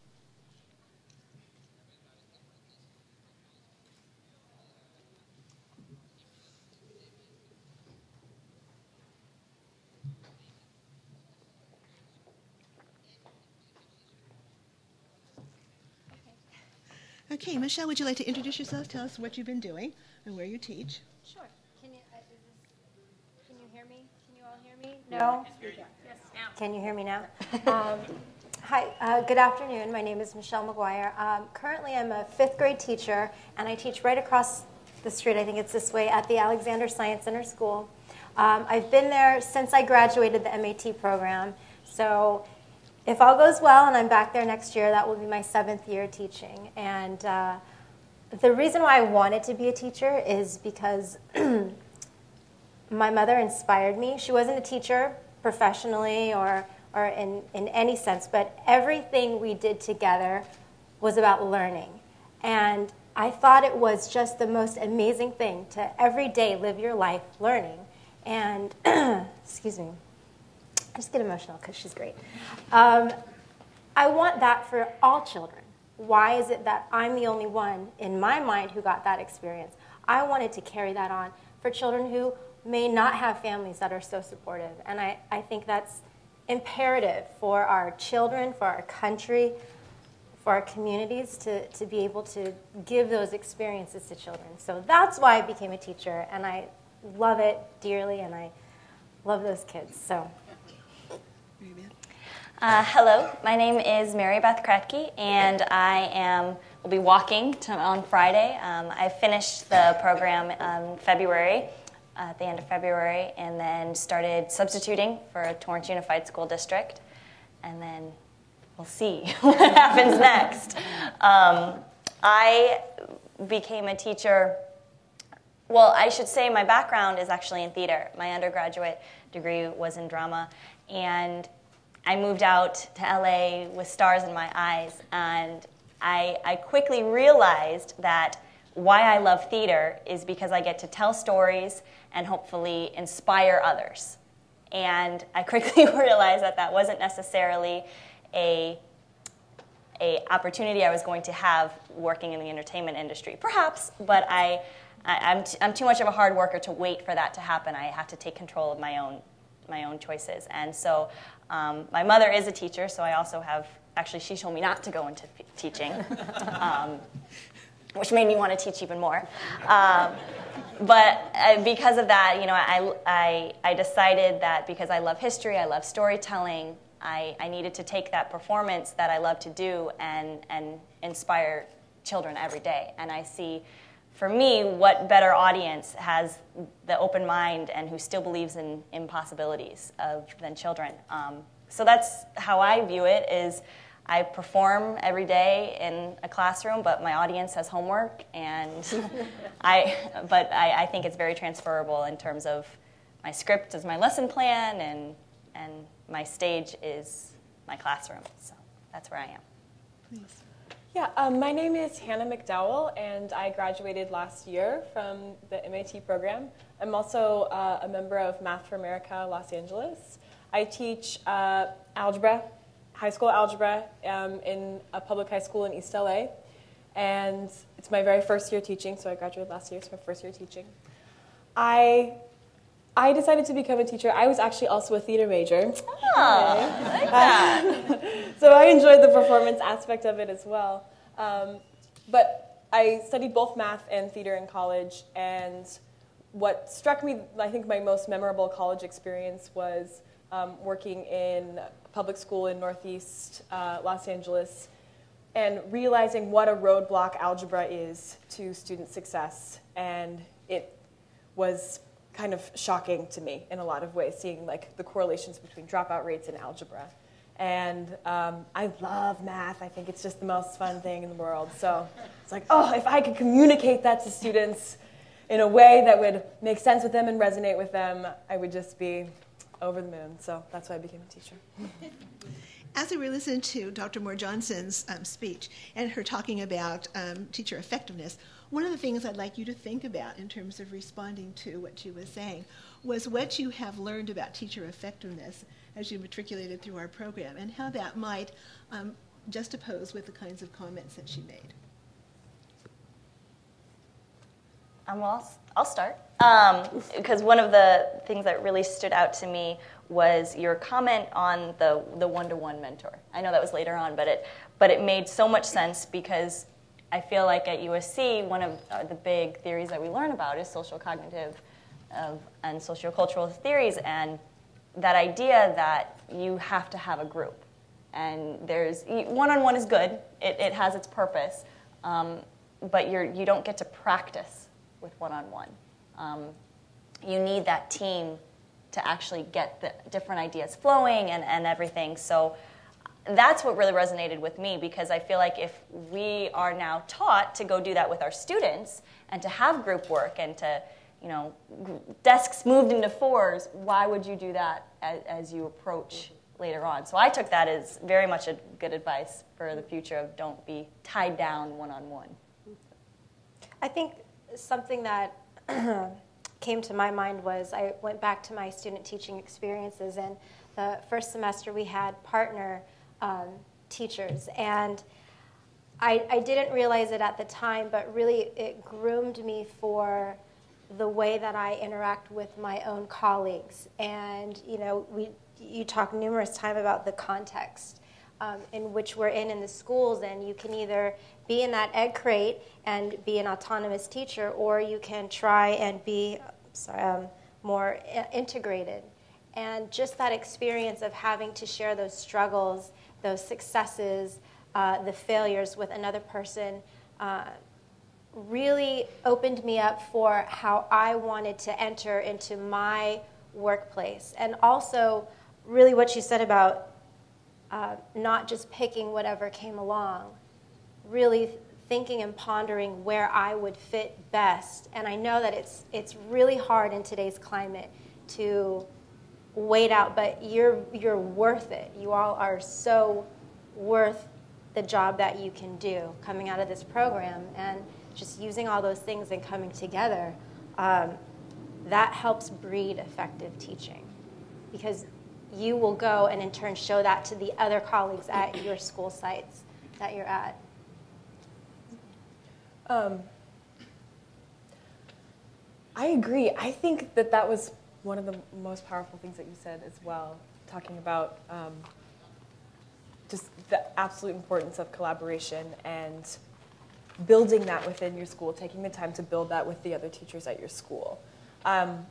Okay, Michelle, would you like to introduce yourself? Tell us what you've been doing and where you teach. Sure. Can you, uh, this, can you hear me? Can you all hear me? No? Yes, now. Can you hear me now? um, hi, uh, good afternoon. My name is Michelle McGuire. Um, currently, I'm a fifth grade teacher, and I teach right across the street, I think it's this way, at the Alexander Science Center School. Um, I've been there since I graduated the MAT program. So if all goes well and I'm back there next year, that will be my seventh year teaching. And uh, the reason why I wanted to be a teacher is because my mother inspired me. She wasn't a teacher professionally or, or in, in any sense, but everything we did together was about learning. And I thought it was just the most amazing thing to every day live your life learning. And, excuse me. Just get emotional because she's great. Um, I want that for all children why is it that I'm the only one in my mind who got that experience? I wanted to carry that on for children who may not have families that are so supportive. And I, I think that's imperative for our children, for our country, for our communities to, to be able to give those experiences to children. So that's why I became a teacher, and I love it dearly, and I love those kids. So. Uh, hello, my name is Mary Beth Kratky, and I am will be walking to, on Friday. Um, I finished the program February, uh, at the end of February, and then started substituting for Torrance Unified School District, and then we'll see what happens next. Um, I became a teacher. Well, I should say my background is actually in theater. My undergraduate degree was in drama, and I moved out to LA with stars in my eyes, and I, I quickly realized that why I love theater is because I get to tell stories and hopefully inspire others. And I quickly realized that that wasn't necessarily a, a opportunity I was going to have working in the entertainment industry. Perhaps, but I, I, am t- I'm too much of a hard worker to wait for that to happen. I have to take control of my own, my own choices. And so um, my mother is a teacher, so I also have actually, she told me not to go into teaching, um, which made me want to teach even more. Um, but uh, because of that, you know, I, I, I decided that because I love history, I love storytelling, I, I needed to take that performance that I love to do and, and inspire children every day. And I see, for me, what better audience has the open mind and who still believes in impossibilities of than children. Um, so that's how I view it. Is I perform every day in a classroom, but my audience has homework, and I, but I, I, think it's very transferable in terms of my script is my lesson plan, and and my stage is my classroom. So that's where I am. Please. Yeah, um, my name is Hannah McDowell, and I graduated last year from the MAT program. I'm also uh, a member of Math for America Los Angeles. I teach uh, algebra high school algebra um, in a public high school in East LA. And it's my very first year teaching, so I graduated last year, it's my first year teaching. I, I decided to become a teacher. I was actually also a theater major. Oh, I like that. so I enjoyed the performance aspect of it as well. Um, but I studied both math and theater in college, and what struck me, I think my most memorable college experience was um, working in public school in Northeast uh, Los Angeles and realizing what a roadblock algebra is to student success. And it was kind of shocking to me in a lot of ways, seeing like the correlations between dropout rates and algebra. And um, I love math. I think it's just the most fun thing in the world. So it's like, oh, if I could communicate that to students in a way that would make sense with them and resonate with them, I would just be over the moon. So that's why I became a teacher. As we were listening to Dr. Moore Johnson's um, speech and her talking about um, teacher effectiveness, one of the things I'd like you to think about in terms of responding to what she was saying was what you have learned about teacher effectiveness as you matriculated through our program and how that might um, juxtapose with the kinds of comments that she made. Um, well, I'll start. Because um, one of the things that really stood out to me was your comment on the the one to one mentor. I know that was later on, but it but it made so much sense because I feel like at USC one of uh, the big theories that we learn about is social cognitive of, and sociocultural theories, and that idea that you have to have a group, and there's one on one is good. It, it has its purpose, um, but you're you don't get to practice with one on one you need that team to actually get the different ideas flowing and, and everything. So that's what really resonated with me because I feel like if we are now taught to go do that with our students and to have group work and to, you know, desks moved into fours, why would you do that as, as you approach later on? So I took that as very much a good advice for the future of don't be tied down one on one. I think something that came to my mind was I went back to my student teaching experiences, and the first semester we had partner um, teachers, and I, I didn't realize it at the time, but really it groomed me for the way that I interact with my own colleagues. And you know, we you talk numerous times about the context um, in which we're in in the schools, and you can either be in that egg crate and be an autonomous teacher, or you can try and be sorry, um, more integrated. And just that experience of having to share those struggles, those successes, uh, the failures with another person. Uh, really opened me up for how I wanted to enter into my workplace. And also, really, what she said about uh, not just picking whatever came along, really thinking and pondering where I would fit best. And I know that it's, it's really hard in today's climate to wait out, but you're, you're worth it. You all are so worth the job that you can do coming out of this program. And just using all those things and coming together, um, that helps breed effective teaching. Because you will go and in turn show that to the other colleagues at your school sites that you're at. Um, I agree. I think that that was one of the most powerful things that you said as well, talking about um, just the absolute importance of collaboration and building that within your school, taking the time to build that with the other teachers at your school. Um,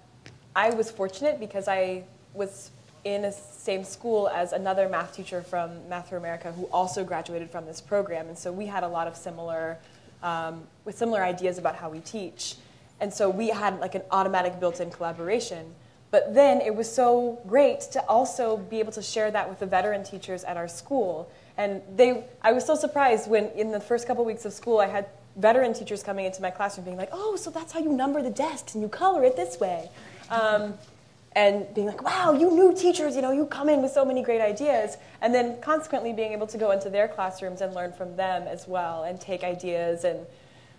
I was fortunate because I was in the same school as another math teacher from Math for America who also graduated from this program, and so we had a lot of similar, um, with similar ideas about how we teach, and so we had like an automatic built-in collaboration. But then it was so great to also be able to share that with the veteran teachers at our school and they, I was so surprised when in the first couple weeks of school I had veteran teachers coming into my classroom being like, oh, so that's how you number the desks and you color it this way. Um, and being like, wow, you new teachers, you know, you come in with so many great ideas. And then consequently being able to go into their classrooms and learn from them as well and take ideas and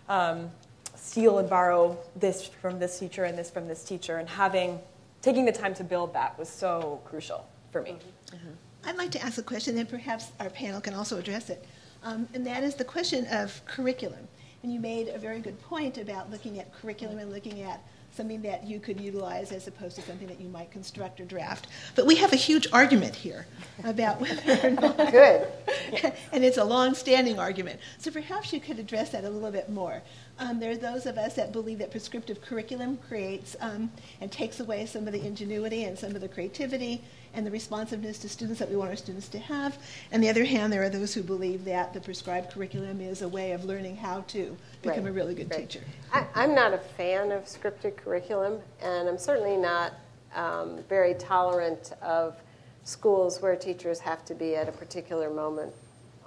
um, steal and borrow this from this teacher and this from this teacher. And having, taking the time to build that was so crucial for me. Mm-hmm. I'd like to ask a question, and perhaps our panel can also address it. Um, and that is the question of curriculum. And you made a very good point about looking at curriculum and looking at something that you could utilize as opposed to something that you might construct or draft. But we have a huge argument here about whether or not. Good. and it's a long standing argument. So perhaps you could address that a little bit more. Um, there are those of us that believe that prescriptive curriculum creates um, and takes away some of the ingenuity and some of the creativity and the responsiveness to students that we want our students to have. On the other hand, there are those who believe that the prescribed curriculum is a way of learning how to become right. a really good right. teacher. I, am not a fan of scripted curriculum, and I'm certainly not um, very tolerant of schools where teachers have to be at a particular moment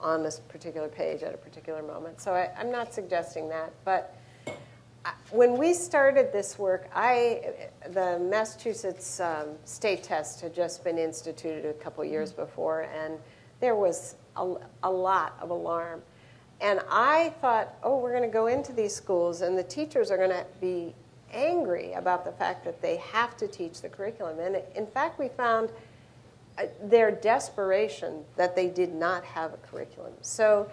on this particular page at a particular moment. So I, I'm not suggesting that, but when we started this work, I, the Massachusetts um, state test had just been instituted a couple years before, and there was a, a lot of alarm. And I thought, oh, we're going to go into these schools, and the teachers are going to be angry about the fact that they have to teach the curriculum. And in fact, we found their desperation that they did not have a curriculum. So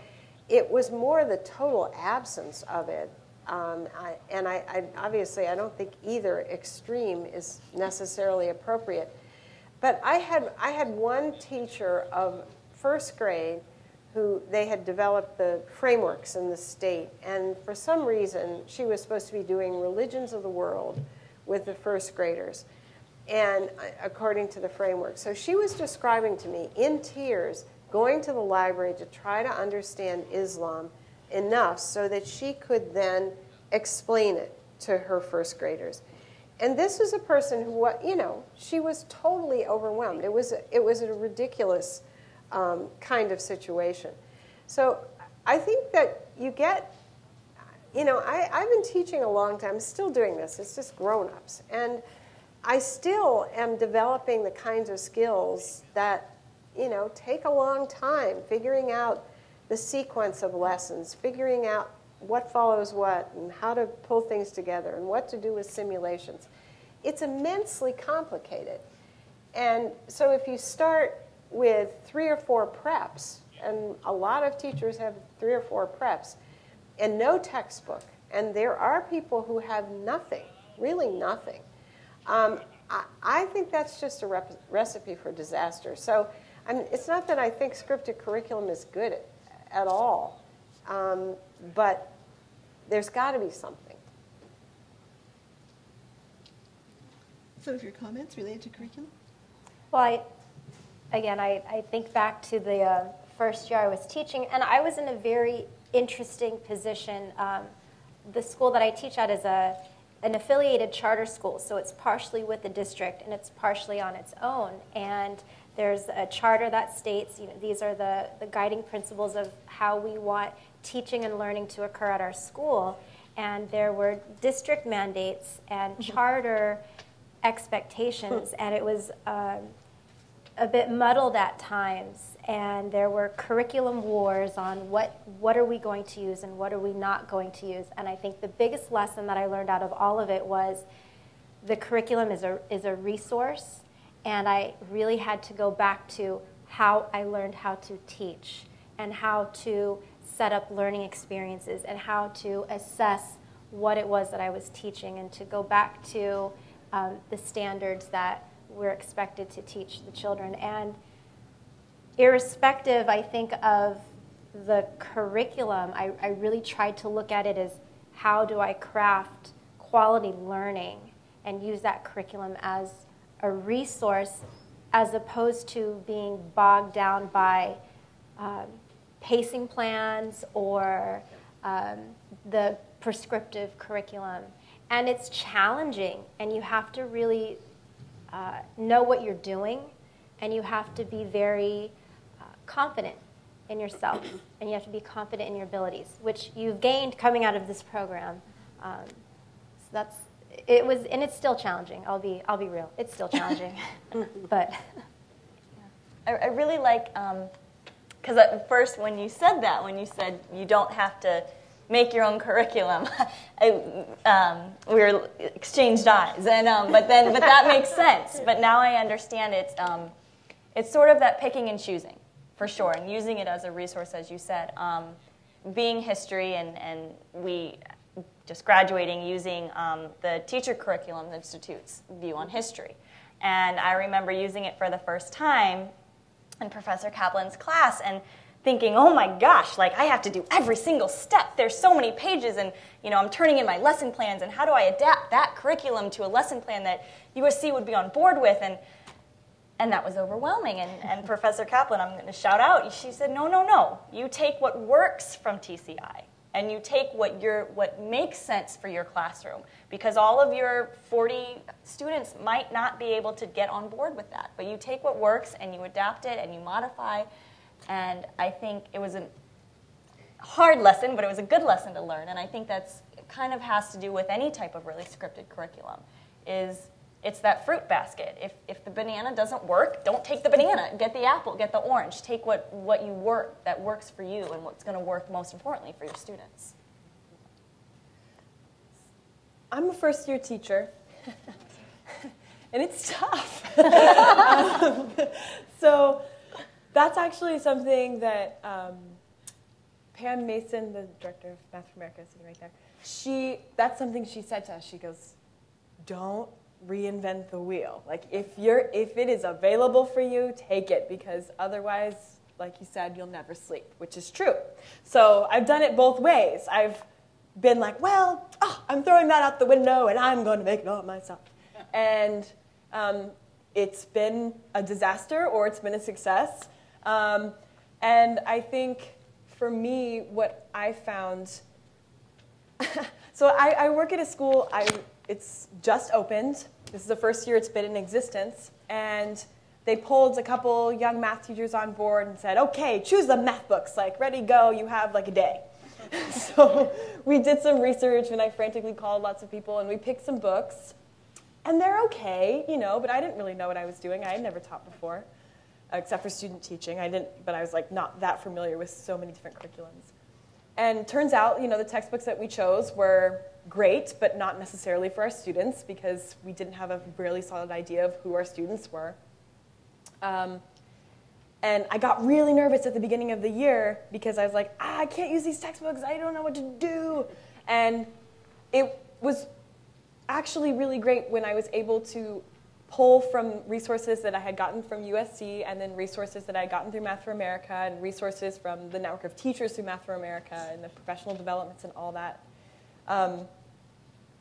it was more the total absence of it um, I, and I, I, obviously, I don't think either extreme is necessarily appropriate. But I had, I had one teacher of first grade who they had developed the frameworks in the state. And for some reason, she was supposed to be doing religions of the world with the first graders, and uh, according to the framework. So she was describing to me in tears going to the library to try to understand Islam enough so that she could then explain it to her first graders. And this was a person who, you know, she was totally overwhelmed. It was a, it was a ridiculous um, kind of situation. So I think that you get, you know, I, I've been teaching a long time, I'm still doing this, it's just grown ups. And I still am developing the kinds of skills that, you know, take a long time, figuring out the sequence of lessons, figuring out what follows what, and how to pull things together, and what to do with simulations. It's immensely complicated. And so if you start with three or four preps and a lot of teachers have three or four preps, and no textbook. And there are people who have nothing, really nothing. Um, I, I, think that's just a rep- recipe for disaster. So I mean, it's not that I think scripted curriculum is good at, at all, um, but there's got to be something. Some of your comments related to curriculum? Well, I, again, I, I think back to the uh, first year I was teaching, and I was in a very interesting position. Um, the school that I teach at is a, an affiliated charter school, so it's partially with the district and it's partially on its own. And there's a charter that states you know, these are the, the guiding principles of how we want teaching and learning to occur at our school. And there were district mandates and mm-hmm. charter expectations, and it was um, a bit muddled at times. And there were curriculum wars on what, what are we going to use and what are we not going to use. And I think the biggest lesson that I learned out of all of it was the curriculum is a, is a resource and I really had to go back to how I learned how to teach and how to set up learning experiences and how to assess what it was that I was teaching and to go back to um, the standards that we're expected to teach the children. And irrespective, I think, of the curriculum, I, I really tried to look at it as how do I craft quality learning and use that curriculum as a resource as opposed to being bogged down by um, pacing plans or um, the prescriptive curriculum. And it's challenging, and you have to really uh, know what you're doing, and you have to be very confident in yourself, and you have to be confident in your abilities, which you've gained coming out of this program. Um, so that's it was, and it's still challenging. I'll be, I'll be real. It's still challenging, but. I, I really like, because um, at first when you said that, when you said you don't have to make your own curriculum, I, um, we were exchanged eyes, and um, but then, but that makes sense. But now I understand it's, um, it's sort of that picking and choosing, for sure, and using it as a resource, as you said. Um, being history, and, and we just graduating using um, the teacher curriculum institute's view on history. And I remember using it for the first time in Professor Kaplan's class and thinking, oh my gosh, like I have to do every single step. There's so many pages, and you know, I'm turning in my lesson plans, and how do I adapt that curriculum to a lesson plan that USC would be on board with? And and that was overwhelming. And, and Professor Kaplan, I'm going to shout out, she said, no, no, no. You take what works from TCI and you take what your what makes sense for your classroom because all of your 40 students might not be able to get on board with that but you take what works and you adapt it and you modify and i think it was a hard lesson but it was a good lesson to learn and i think that's kind of has to do with any type of really scripted curriculum is it's that fruit basket. If, if the banana doesn't work, don't take the banana. Get the apple, get the orange. Take what, what you work that works for you and what's going to work most importantly for your students. I'm a first year teacher, and it's tough. um, so that's actually something that um, Pam Mason, the director of Math for America, sitting right there, she, that's something she said to us. She goes, don't reinvent the wheel. Like if you're if it is available for you, take it because otherwise, like you said, you'll never sleep, which is true. So I've done it both ways. I've been like, well, oh, I'm throwing that out the window and I'm going to make it all myself. And um, it's been a disaster or it's been a success. Um, and I think for me, what I found so I, I, work at a school. I it's just opened. This is the first year it's been in existence. And they pulled a couple young math teachers on board and said, okay, choose the math books. Like, ready, go, you have like a day. so we did some research and I frantically called lots of people and we picked some books. And they're okay, you know, but I didn't really know what I was doing. I had never taught before, except for student teaching. I didn't, but I was like not that familiar with so many different curriculums. And turns out, you know, the textbooks that we chose were great, but not necessarily for our students because we didn't have a really solid idea of who our students were. Um, And I got really nervous at the beginning of the year because I was like, ah, I can't use these textbooks. I don't know what to do. And it was actually really great when I was able to pull from resources that I had gotten from USC and then resources that I had gotten through Math for America and resources from the network of teachers through Math for America and the professional developments and all that. Um,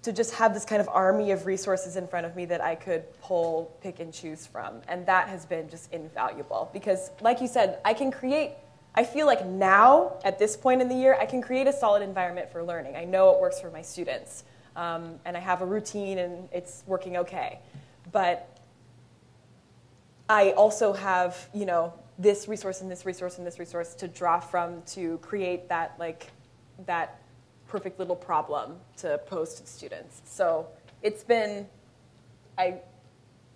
to just have this kind of army of resources in front of me that I could pull, pick, and choose from. And that has been just invaluable because, like you said, I can create, I feel like now, at this point in the year, I can create a solid environment for learning. I know it works for my students, um, and I have a routine and it's working okay. But I also have, you know, this resource and this resource and this resource to draw from to create that, like, that perfect little problem to pose to students. So it's been, I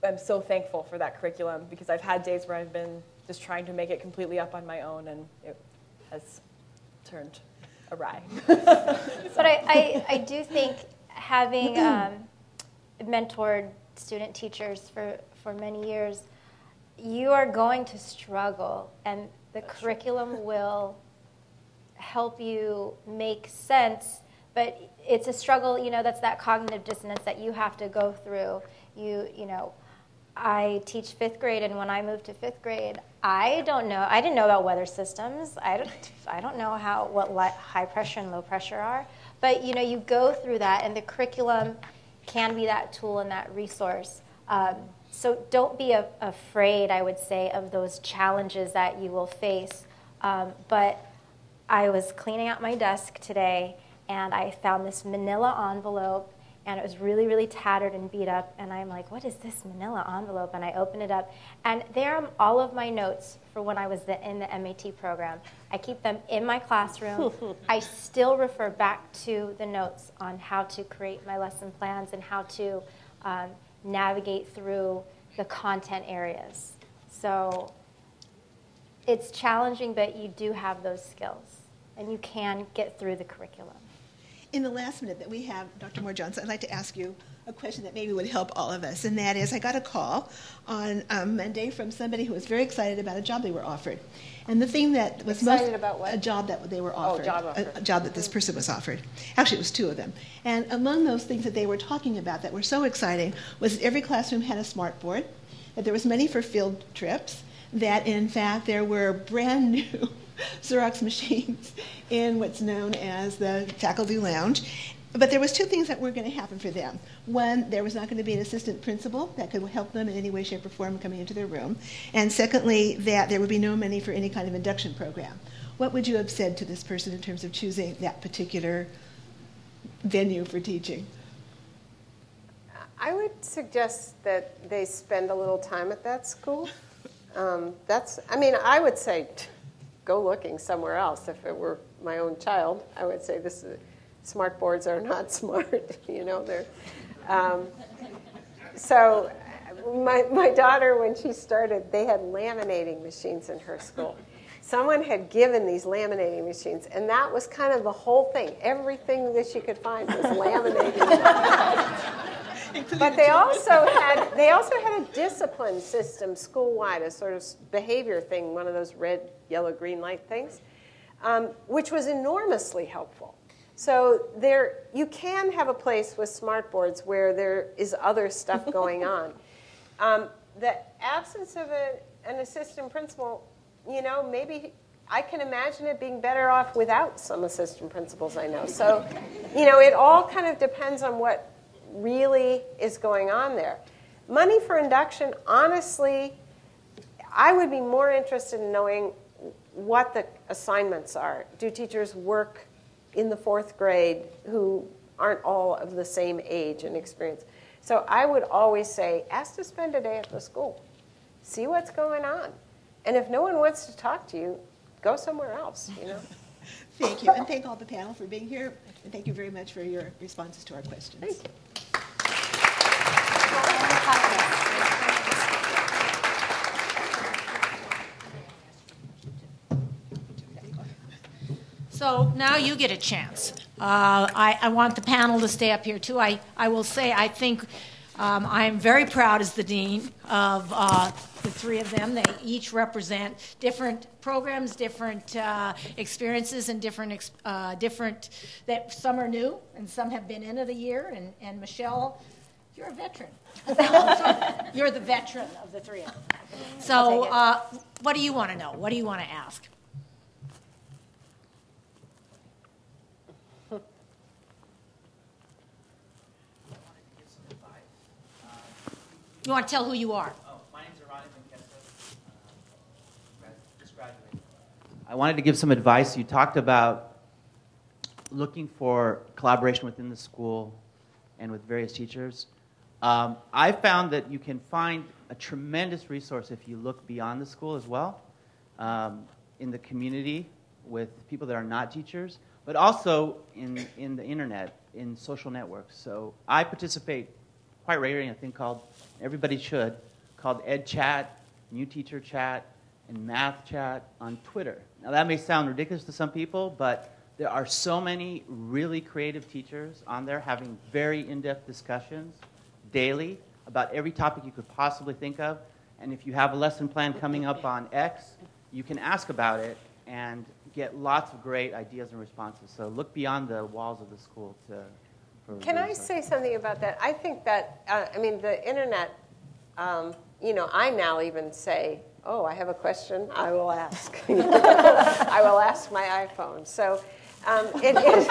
am so thankful for that curriculum because I've had days where I've been just trying to make it completely up on my own and it has turned awry. but I, I, I, do think having um, mentored student teachers for, for many years, you are going to struggle and the That's curriculum will help you make sense but it's a struggle you know that's that cognitive dissonance that you have to go through. You you know i teach fifth grade and when i moved to fifth grade i don't know i didn't know about weather systems. I don't, I don't know how what high pressure and low pressure are. But you know you go through that and the curriculum can be that tool and that resource. Um, so don't be a, afraid i would say of those challenges that you will face. Um, but I was cleaning out my desk today and I found this manila envelope and it was really, really tattered and beat up. And I'm like, what is this manila envelope? And I open it up, and there are all of my notes for when I was the, in the MAT program. I keep them in my classroom. I still refer back to the notes on how to create my lesson plans and how to um, navigate through the content areas. So it's challenging, but you do have those skills, and you can get through the curriculum. In the last minute that we have, Dr. Moore Johnson, I'd like to ask you a question that maybe would help all of us, and that is I got a call on um, Monday from somebody who was very excited about a job they were offered. And the thing that was excited most about what? a job that they were Oh, offered, job offer. A, a job that this person was offered. Actually, it was two of them. And among those things that they were talking about that were so exciting was that every classroom had a smart board, that there was money for field trips, that in fact there were brand new Xerox machines in what's known as the faculty lounge. But there was two things that were going to happen for them. One, there was not going to be an assistant principal that could help them in any way, shape, or form coming into their room. And secondly, that there would be no money for any kind of induction program. What would you have said to this person in terms of choosing that particular venue for teaching? I would suggest that they spend a little time at that school. Um, that's, I mean, I would say go looking somewhere else. If it were my own child, I would say this is, smart boards are not smart. you know, they're. Um, so, my my daughter, when she started, they had laminating machines in her school. Someone had given these laminating machines, and that was kind of the whole thing. Everything that she could find was laminating. but they also had they also had a discipline system school wide, a sort of behavior thing, one of those red, yellow, green light things, um, which was enormously helpful. So there, you can have a place with smart boards where there is other stuff going on. Um, the absence of a, an assistant principal, you know, maybe I can imagine it being better off without some assistant principals I know. So, you know, it all kind of depends on what really is going on there. Money for induction, honestly, I would be more interested in knowing what the assignments are. Do teachers work in the fourth grade who aren't all of the same age and experience? So I would always say, ask to spend a day at the school. See what's going on. And if no one wants to talk to you, go somewhere else, you know? thank you. And thank all the panel for being here. And thank you very much for your responses to our questions. So now you get a chance. Uh, I, I, want the panel to stay up here too. I, I will say, I think Um, I'm very proud as the dean of uh, the three of them. They each represent different programs, different uh, experiences, and different uh, different. That some are new and some have been in of the year. And, and Michelle, you're a veteran. you're the veteran of the three of them. So, uh, what do you want to know? What do you want to ask? You want to tell who you are? Oh, my name's Arani Venkesa. Uh, just graduated. I wanted to give some advice. You talked about looking for collaboration within the school and with various teachers. Um, I found that you can find a tremendous resource if you look beyond the school as well, um, in the community with people that are not teachers, but also in, in the internet, in social networks. So I participate quite regularly in a thing called everybody should, called Ed Chat, New Teacher Chat, and Math Chat on Twitter. Now, that may sound ridiculous to some people, but there are so many really creative teachers on there having very in depth discussions daily about every topic you could possibly think of. And if you have a lesson plan coming up on X, you can ask about it and get lots of great ideas and responses. So look beyond the walls of the school to can I say something about that? I think that, uh, I mean, the internet, um, you know, I now even say, oh, I have a question, I will ask. I will ask my iPhone. So um, it is,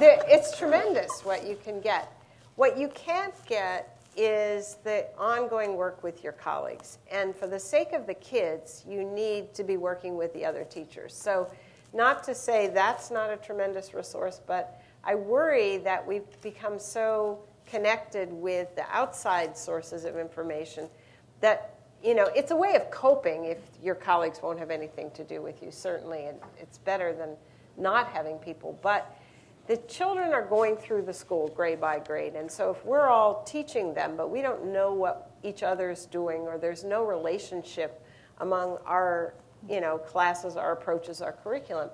it's tremendous what you can get. What you can't get is the ongoing work with your colleagues. And for the sake of the kids, you need to be working with the other teachers. So, not to say that's not a tremendous resource, but I worry that we've become so connected with the outside sources of information that you know it's a way of coping if your colleagues won't have anything to do with you certainly and it's better than not having people. But the children are going through the school grade by grade and so if we're all teaching them but we don't know what each other is doing or there's no relationship among our you know classes our approaches our curriculum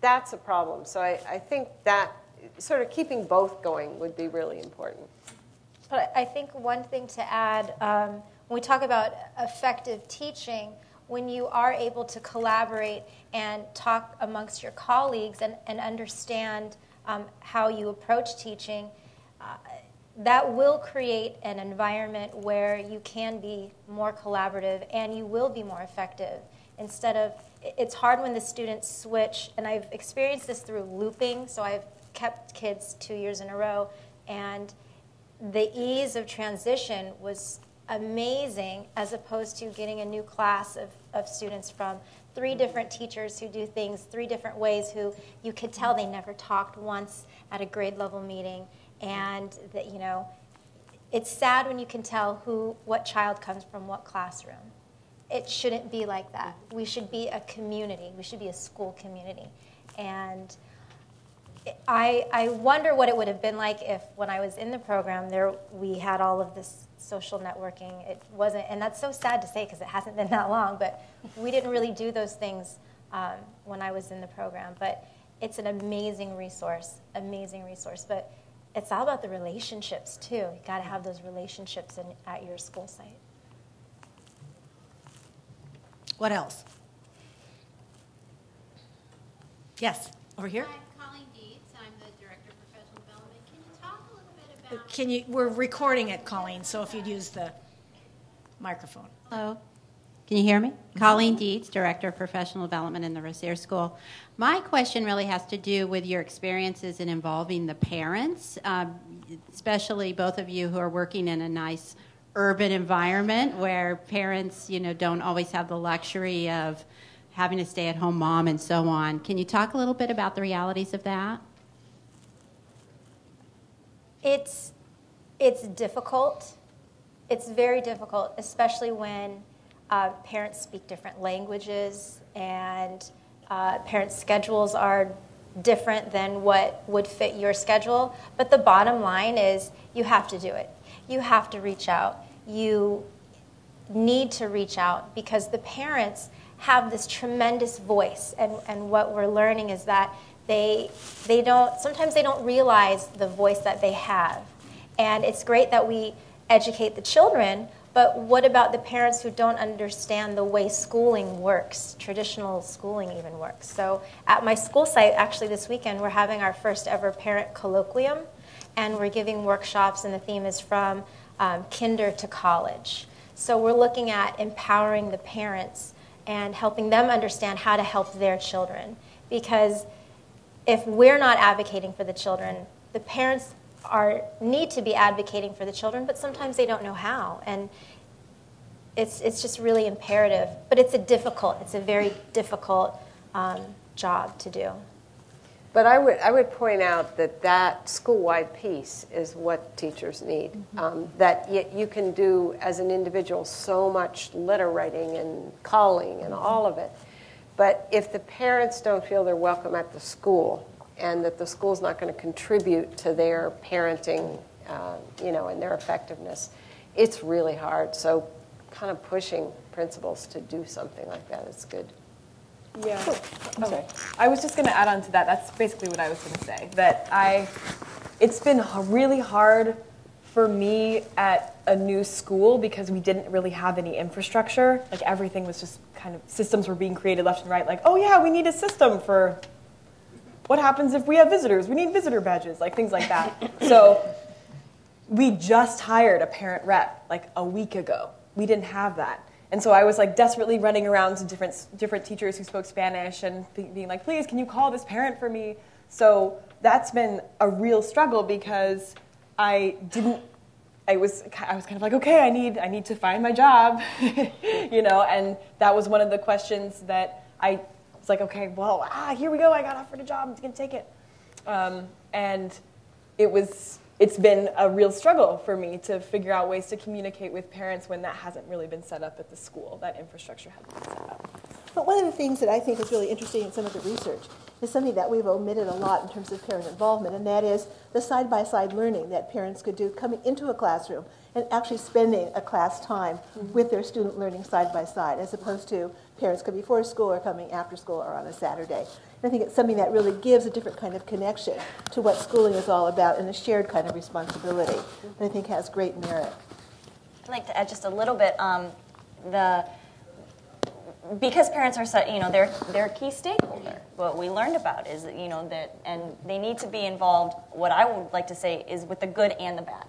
that's a problem. So i, I think that sort of keeping both going would be really important. But I think one thing to add um, when we talk about effective teaching, when you are able to collaborate and talk amongst your colleagues and, and understand um, how you approach teaching, uh, that will create an environment where you can be more collaborative and you will be more effective instead of it's hard when the students switch and i've experienced this through looping so i've kept kids two years in a row, and the ease of transition was amazing as opposed to getting a new class of, of students from three different teachers who do things three different ways who you could tell they never talked once at a grade level meeting. And that you know it's sad when you can tell who what child comes from what classroom. It shouldn't be like that. We should be a community. We should be a school community. And I, I wonder what it would have been like if, when I was in the program, there we had all of this social networking. It wasn't, and that's so sad to say because it hasn't been that long. But we didn't really do those things um, when I was in the program. But it's an amazing resource, amazing resource. But it's all about the relationships too. You got to have those relationships in, at your school site. What else? Yes, over here. Can you, we're recording it, Colleen, so if you'd use the microphone. Hello. Can you hear me? Colleen Dietz, Director of Professional Development in the Rossier School. My question really has to do with your experiences in involving the parents, um, especially both of you who are working in a nice urban environment where parents, you know, don't always have the luxury of having a stay-at-home mom and so on. Can you talk a little bit about the realities of that? It's it's difficult. It's very difficult, especially when uh, parents speak different languages and uh, parents' schedules are different than what would fit your schedule. But the bottom line is you have to do it. You have to reach out. You need to reach out because the parents have this tremendous voice. And, and what we're learning is that they, they don't, sometimes they don't realize the voice that they have. And it's great that we educate the children, but what about the parents who don't understand the way schooling works, traditional schooling even works? So at my school site, actually this weekend, we're having our first ever parent colloquium, and we're giving workshops, and the theme is from um, kinder to college. So we're looking at empowering the parents and helping them understand how to help their children. Because if we're not advocating for the children, the parents are need to be advocating for the children, but sometimes they don't know how. And it's, it's just really imperative. But it's a difficult, it's a very difficult um, job to do. But I would, I would point out that that school-wide piece is what teachers need. Mm-hmm. Um, that y- you can do as an individual so much letter writing and calling and all of it. But if the parents don't feel they're welcome at the school and that the school's not going to contribute to their parenting, uh, you know, and their effectiveness, it's really hard. So kind of pushing principals to do something like that is good. Yeah. Okay. I was just going to add on to that. That's basically what I was going to say. That I, it's been really hard for me at a new school because we didn't really have any infrastructure. Like everything was just kind of systems were being created left and right. Like, oh yeah, we need a system for what happens if we have visitors? We need visitor badges, like things like that. so we just hired a parent rep like a week ago. We didn't have that. And so I was like desperately running around to different different teachers who spoke Spanish and being like, "Please, can you call this parent for me?" So that's been a real struggle because I didn't I was I was kind of like, "Okay, I need I need to find my job." you know, and that was one of the questions that I was like, "Okay, well, ah, here we go. I got offered a job. I'm going to take it." Um, and it was it's been a real struggle for me to figure out ways to communicate with parents when that hasn't really been set up at the school, that infrastructure hasn't been set up. But one of the things that I think is really interesting in some of the research is something that we've omitted a lot in terms of parent involvement, and that is the side by side learning that parents could do coming into a classroom and actually spending a class time mm-hmm. with their student learning side by side, as opposed to parents come before school or coming after school or on a Saturday. I think it's something that really gives a different kind of connection to what schooling is all about and a shared kind of responsibility that I think has great merit. I'd like to add just a little bit. Um, the because parents are, you know, they're they're a key stakeholder. What we learned about is, you know, that and they need to be involved. What I would like to say is with the good and the bad.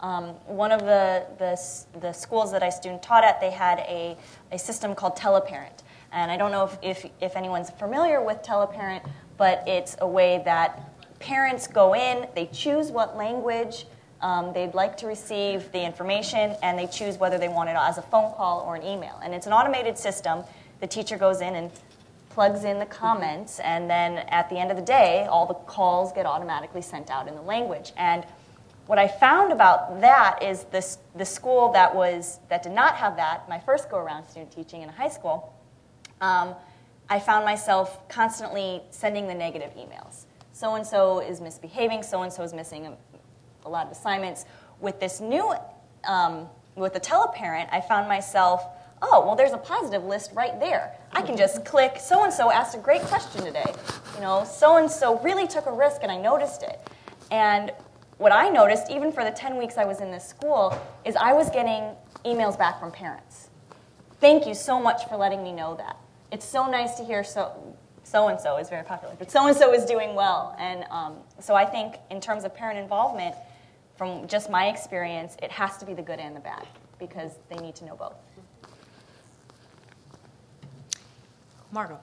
Um, one of the, the, the schools that I student taught at, they had a, a system called Teleparent. And I don't know if, if, if anyone's familiar with Teleparent, but it's a way that parents go in, they choose what language um, they'd like to receive the information, and they choose whether they want it as a phone call or an email. And it's an automated system. The teacher goes in and plugs in the comments, and then at the end of the day, all the calls get automatically sent out in the language. And what I found about that is this, the school that, was, that did not have that, my first go around student teaching in a high school, um, I found myself constantly sending the negative emails. So and so is misbehaving, so and so is missing a, lot of assignments. With this new, um, with the teleparent, I found myself, oh, well, there's a positive list right there. I can just click, so and so asked a great question today. You know, so and so really took a risk and I noticed it. And what I noticed, even for the 10 weeks I was in this school, is I was getting emails back from parents. Thank you so much for letting me know that it's so nice to hear so so and so is very popular, but so and so is doing well. And um, so I think in terms of parent involvement, from just my experience, it has to be the good and the bad because they need to know both. Margot.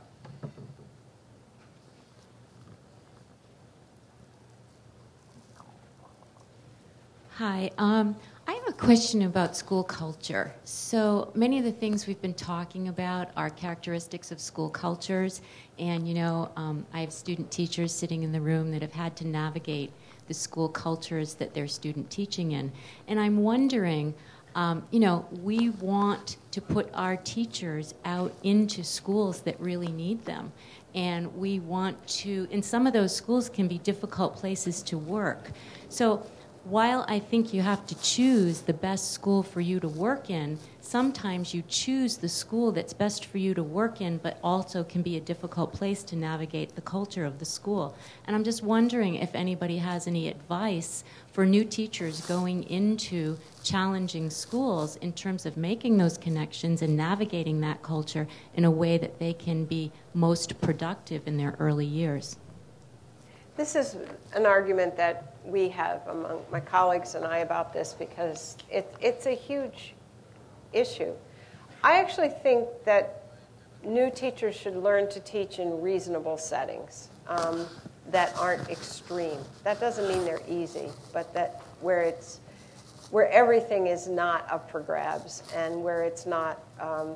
Hi. Um, I have a question about school culture. So many of the things we've been talking about are characteristics of school cultures, and you know, um, I have student teachers sitting in the room that have had to navigate the school cultures that they're student teaching in, and I'm wondering. Um, you know, we want to put our teachers out into schools that really need them. And we want to, and some of those schools can be difficult places to work. So while I think you have to choose the best school for you to work in, sometimes you choose the school that's best for you to work in, but also can be a difficult place to navigate the culture of the school. And I'm just wondering if anybody has any advice for new teachers going into challenging schools in terms of making those connections and navigating that culture in a way that they can be most productive in their early years. This is an argument that we have among my colleagues and I about this because it, it's a huge issue. I actually think that new teachers should learn to teach in reasonable settings um, that aren't extreme. That doesn't mean they're easy, but that where it's where everything is not up for grabs and where it's not um,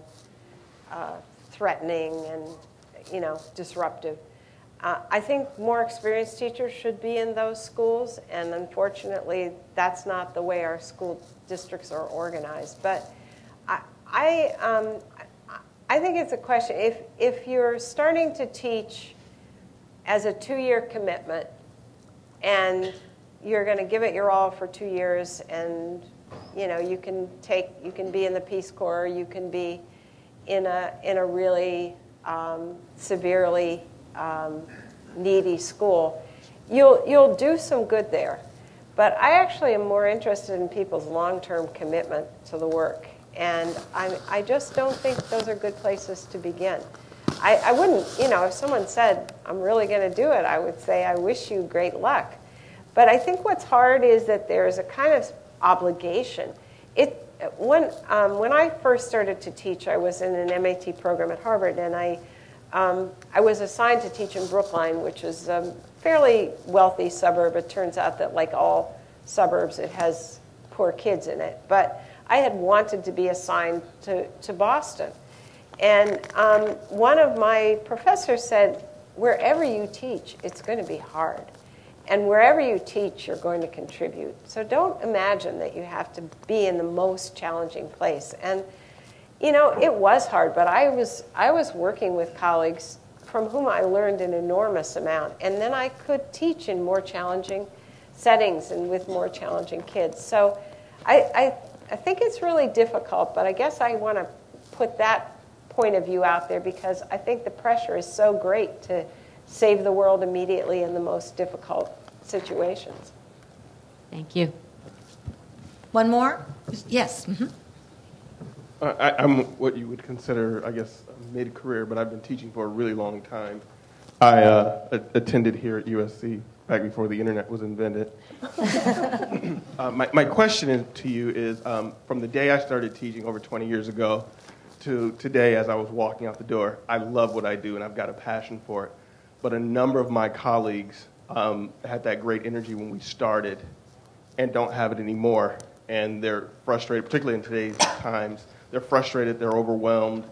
uh, threatening and you know disruptive. Uh, I think more experienced teachers should be in those schools, and unfortunately, that's not the way our school districts are organized. But I, I, um, I think it's a question. If, if you're starting to teach as a two year commitment and you're going to give it your all for two years, and you know you can take you can be in the Peace Corps, you can be in a in a really um, severely um, needy school, you'll, you'll do some good there. But I actually am more interested in people's long term commitment to the work. And I, I just don't think those are good places to begin. I, I wouldn't, you know, if someone said, I'm really going to do it, I would say, I wish you great luck. But I think what's hard is that there's a kind of obligation. It, when, um, when I first started to teach, I was in an MAT program at Harvard, and I um, I was assigned to teach in Brookline, which is a fairly wealthy suburb. It turns out that, like all suburbs, it has poor kids in it. But I had wanted to be assigned to, to Boston. And um, one of my professors said, wherever you teach, it's going to be hard. And wherever you teach, you're going to contribute. So don't imagine that you have to be in the most challenging place. And you know, it was hard, but I was, I was working with colleagues from whom I learned an enormous amount. And then I could teach in more challenging settings and with more challenging kids. So I, I, I think it's really difficult, but I guess I want to put that point of view out there because I think the pressure is so great to save the world immediately in the most difficult situations. Thank you. One more? Yes. Mm-hmm. I, am what you would consider, I guess, mid career, but I've been teaching for a really long time. I uh, attended here at USC back before the internet was invented. uh, my, my question to you is um, from the day I started teaching over 20 years ago to today, as I was walking out the door, I love what I do and I've got a passion for it. But a number of my colleagues um, had that great energy when we started and don't have it anymore. And they're frustrated, particularly in today's times they're frustrated, they're overwhelmed,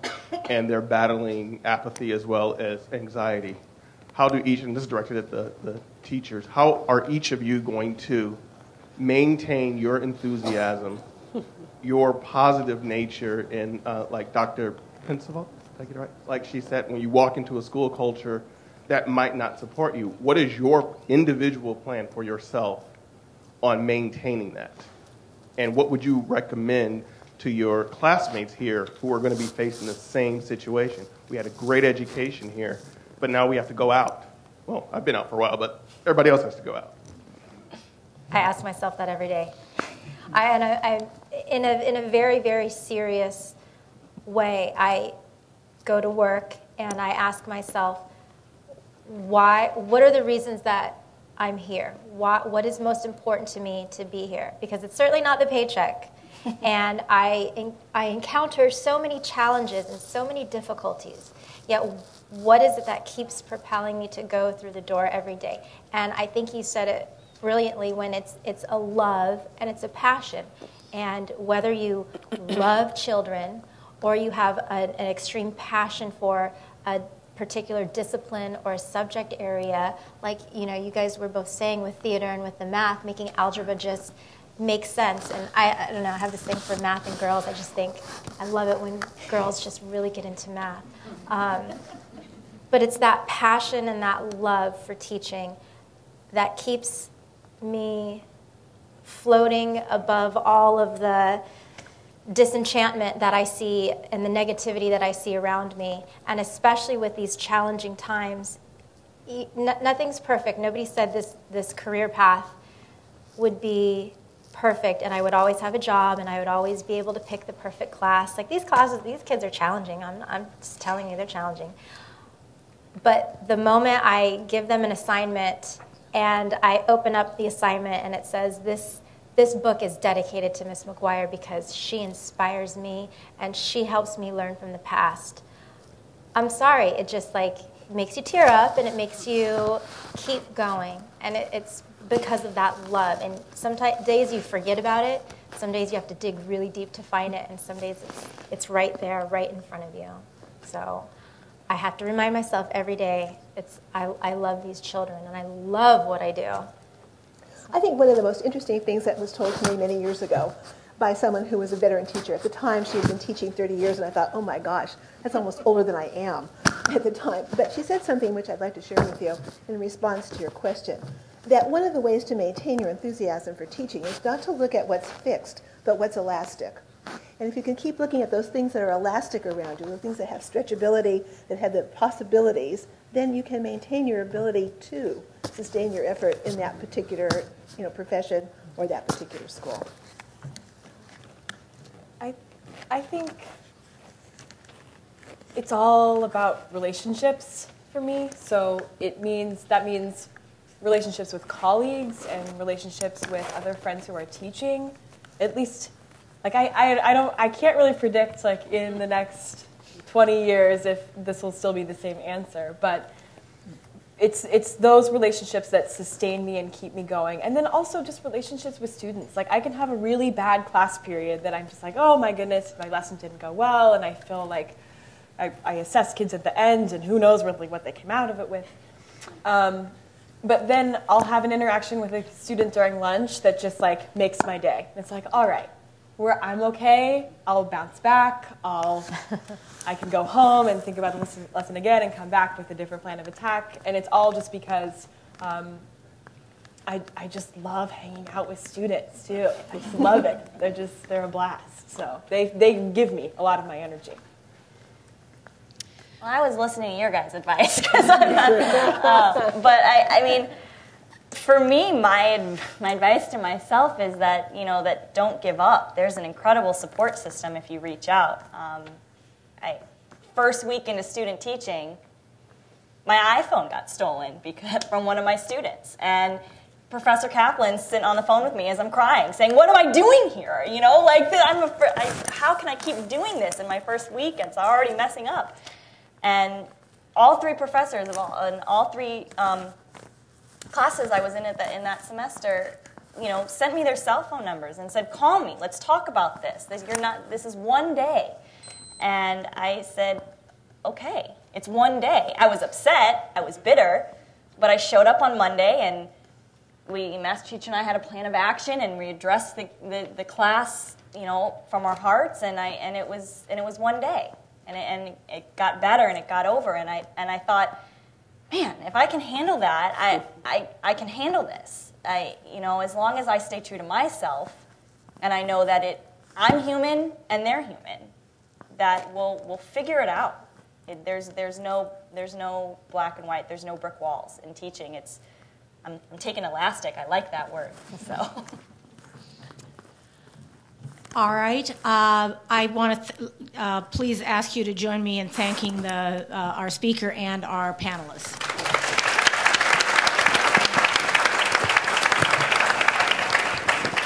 and they're battling apathy as well as anxiety. How do each, and this is directed at the, the teachers, how are each of you going to maintain your enthusiasm, your positive nature, and uh, like Dr. Pensaval, did I get it right? Like she said, when you walk into a school culture that might not support you, what is your individual plan for yourself on maintaining that? And what would you recommend to your classmates here who are going to be facing the same situation. We had a great education here, but now we have to go out. Well, I've been out for a while, but everybody else has to go out. I ask myself that every day. I, and I, I, in, a, in a very, very serious way, I go to work and I ask myself, why, what are the reasons that I'm here? Why, what is most important to me to be here? Because it's certainly not the paycheck and I, I encounter so many challenges and so many difficulties. Yet, what is it that keeps propelling me to go through the door every day? And I think he said it brilliantly when it's, it's a love and it's a passion. And whether you love children or you have a, an extreme passion for a particular discipline or a subject area, like you know, you guys were both saying with theater and with the math, making algebra just makes sense. And I, I don't know, I have this thing for math and girls. I just think I love it when girls just really get into math. Um, but it's that passion and that love for teaching that keeps me floating above all of the disenchantment that I see and the negativity that I see around me. And especially with these challenging times, nothing's perfect. Nobody said this, this career path would be perfect and I would always have a job and I would always be able to pick the perfect class. Like these classes, these kids are challenging. I'm, I'm just telling you, they're challenging. But the moment I give them an assignment and I open up the assignment and it says, This, this book is dedicated to Miss McGuire because she inspires me and she helps me learn from the past. I'm sorry, it just like makes you tear up and it makes you keep going. And it, it's because of that love. And some days you forget about it, some days you have to dig really deep to find it, and some days it's, it's right there, right in front of you. So I have to remind myself every day it's, I, I love these children and I love what I do. I think one of the most interesting things that was told to me many years ago by someone who was a veteran teacher. At the time, she had been teaching 30 years, and I thought, oh my gosh, that's almost older than I am at the time. But she said something which I'd like to share with you in response to your question that one of the ways to maintain your enthusiasm for teaching is not to look at what's fixed, but what's elastic. And if you can keep looking at those things that are elastic around you, the things that have stretchability, that have the possibilities, then you can maintain your ability to sustain your effort in that particular you know, profession or that particular school. I, I think it's all about relationships for me. So it means that means relationships with colleagues and relationships with other friends who are teaching. At least, like I, I, I don't, I can't really predict like in the next 20 years if this will still be the same answer, but it's it's those relationships that sustain me and keep me going and then also just relationships with students like i can have a really bad class period that i'm just like oh my goodness my lesson didn't go well and i feel like i, I assess kids at the end and who knows really what they came out of it with um, but then I'll have an interaction with a student during lunch that just like makes my day. It's like, all right, where I'm okay, I'll bounce back. I'll, I can go home and think about the lesson, lesson again and come back with a different plan of attack. And it's all just because um, I, I just love hanging out with students too. I just love it. They're just, they're a blast. So they, they give me a lot of my energy. Well, I was listening to your guys' advice because I'm not. Uh, but I, I mean, for me, my my advice to myself is that you know that don't give up. There's an incredible support system if you reach out. Um, I first week into student teaching, my iPhone got stolen because from one of my students and. Professor Kaplan sitting on the phone with me as I'm crying, saying, "What am I doing here? You know, like I'm. Afraid, I, how can I keep doing this in my first week? It's already messing up." And all three professors of all, in all three um, classes I was in at the, in that semester, you know, sent me their cell phone numbers and said, "Call me. Let's talk about this. This, you're not. This is one day." And I said, "Okay, it's one day." I was upset. I was bitter, but I showed up on Monday and we, teacher and I had a plan of action and we addressed the, the, the class, you know, from our hearts and I and it was and it was one day and it, and it got better and it got over and I and I thought, man, if I can handle that, I, I, I can handle this. I you know as long as I stay true to myself, and I know that it I'm human and they're human, that we'll we'll figure it out. It, there's there's no there's no black and white. There's no brick walls in teaching. It's I'm, I'm taking elastic. I like that word. So. All right. Uh, I want to th- uh, please ask you to join me in thanking the, uh, our speaker and our panelists.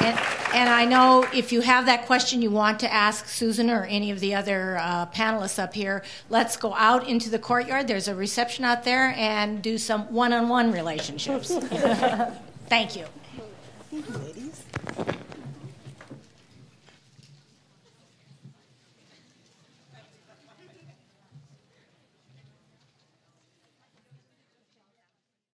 And, and, I know if you have that question you want to ask Susan or any of the other uh, panelists up here, let's go out into the courtyard. There's a reception out there and do some one on one relationships. Thank you. Thank you, ladies.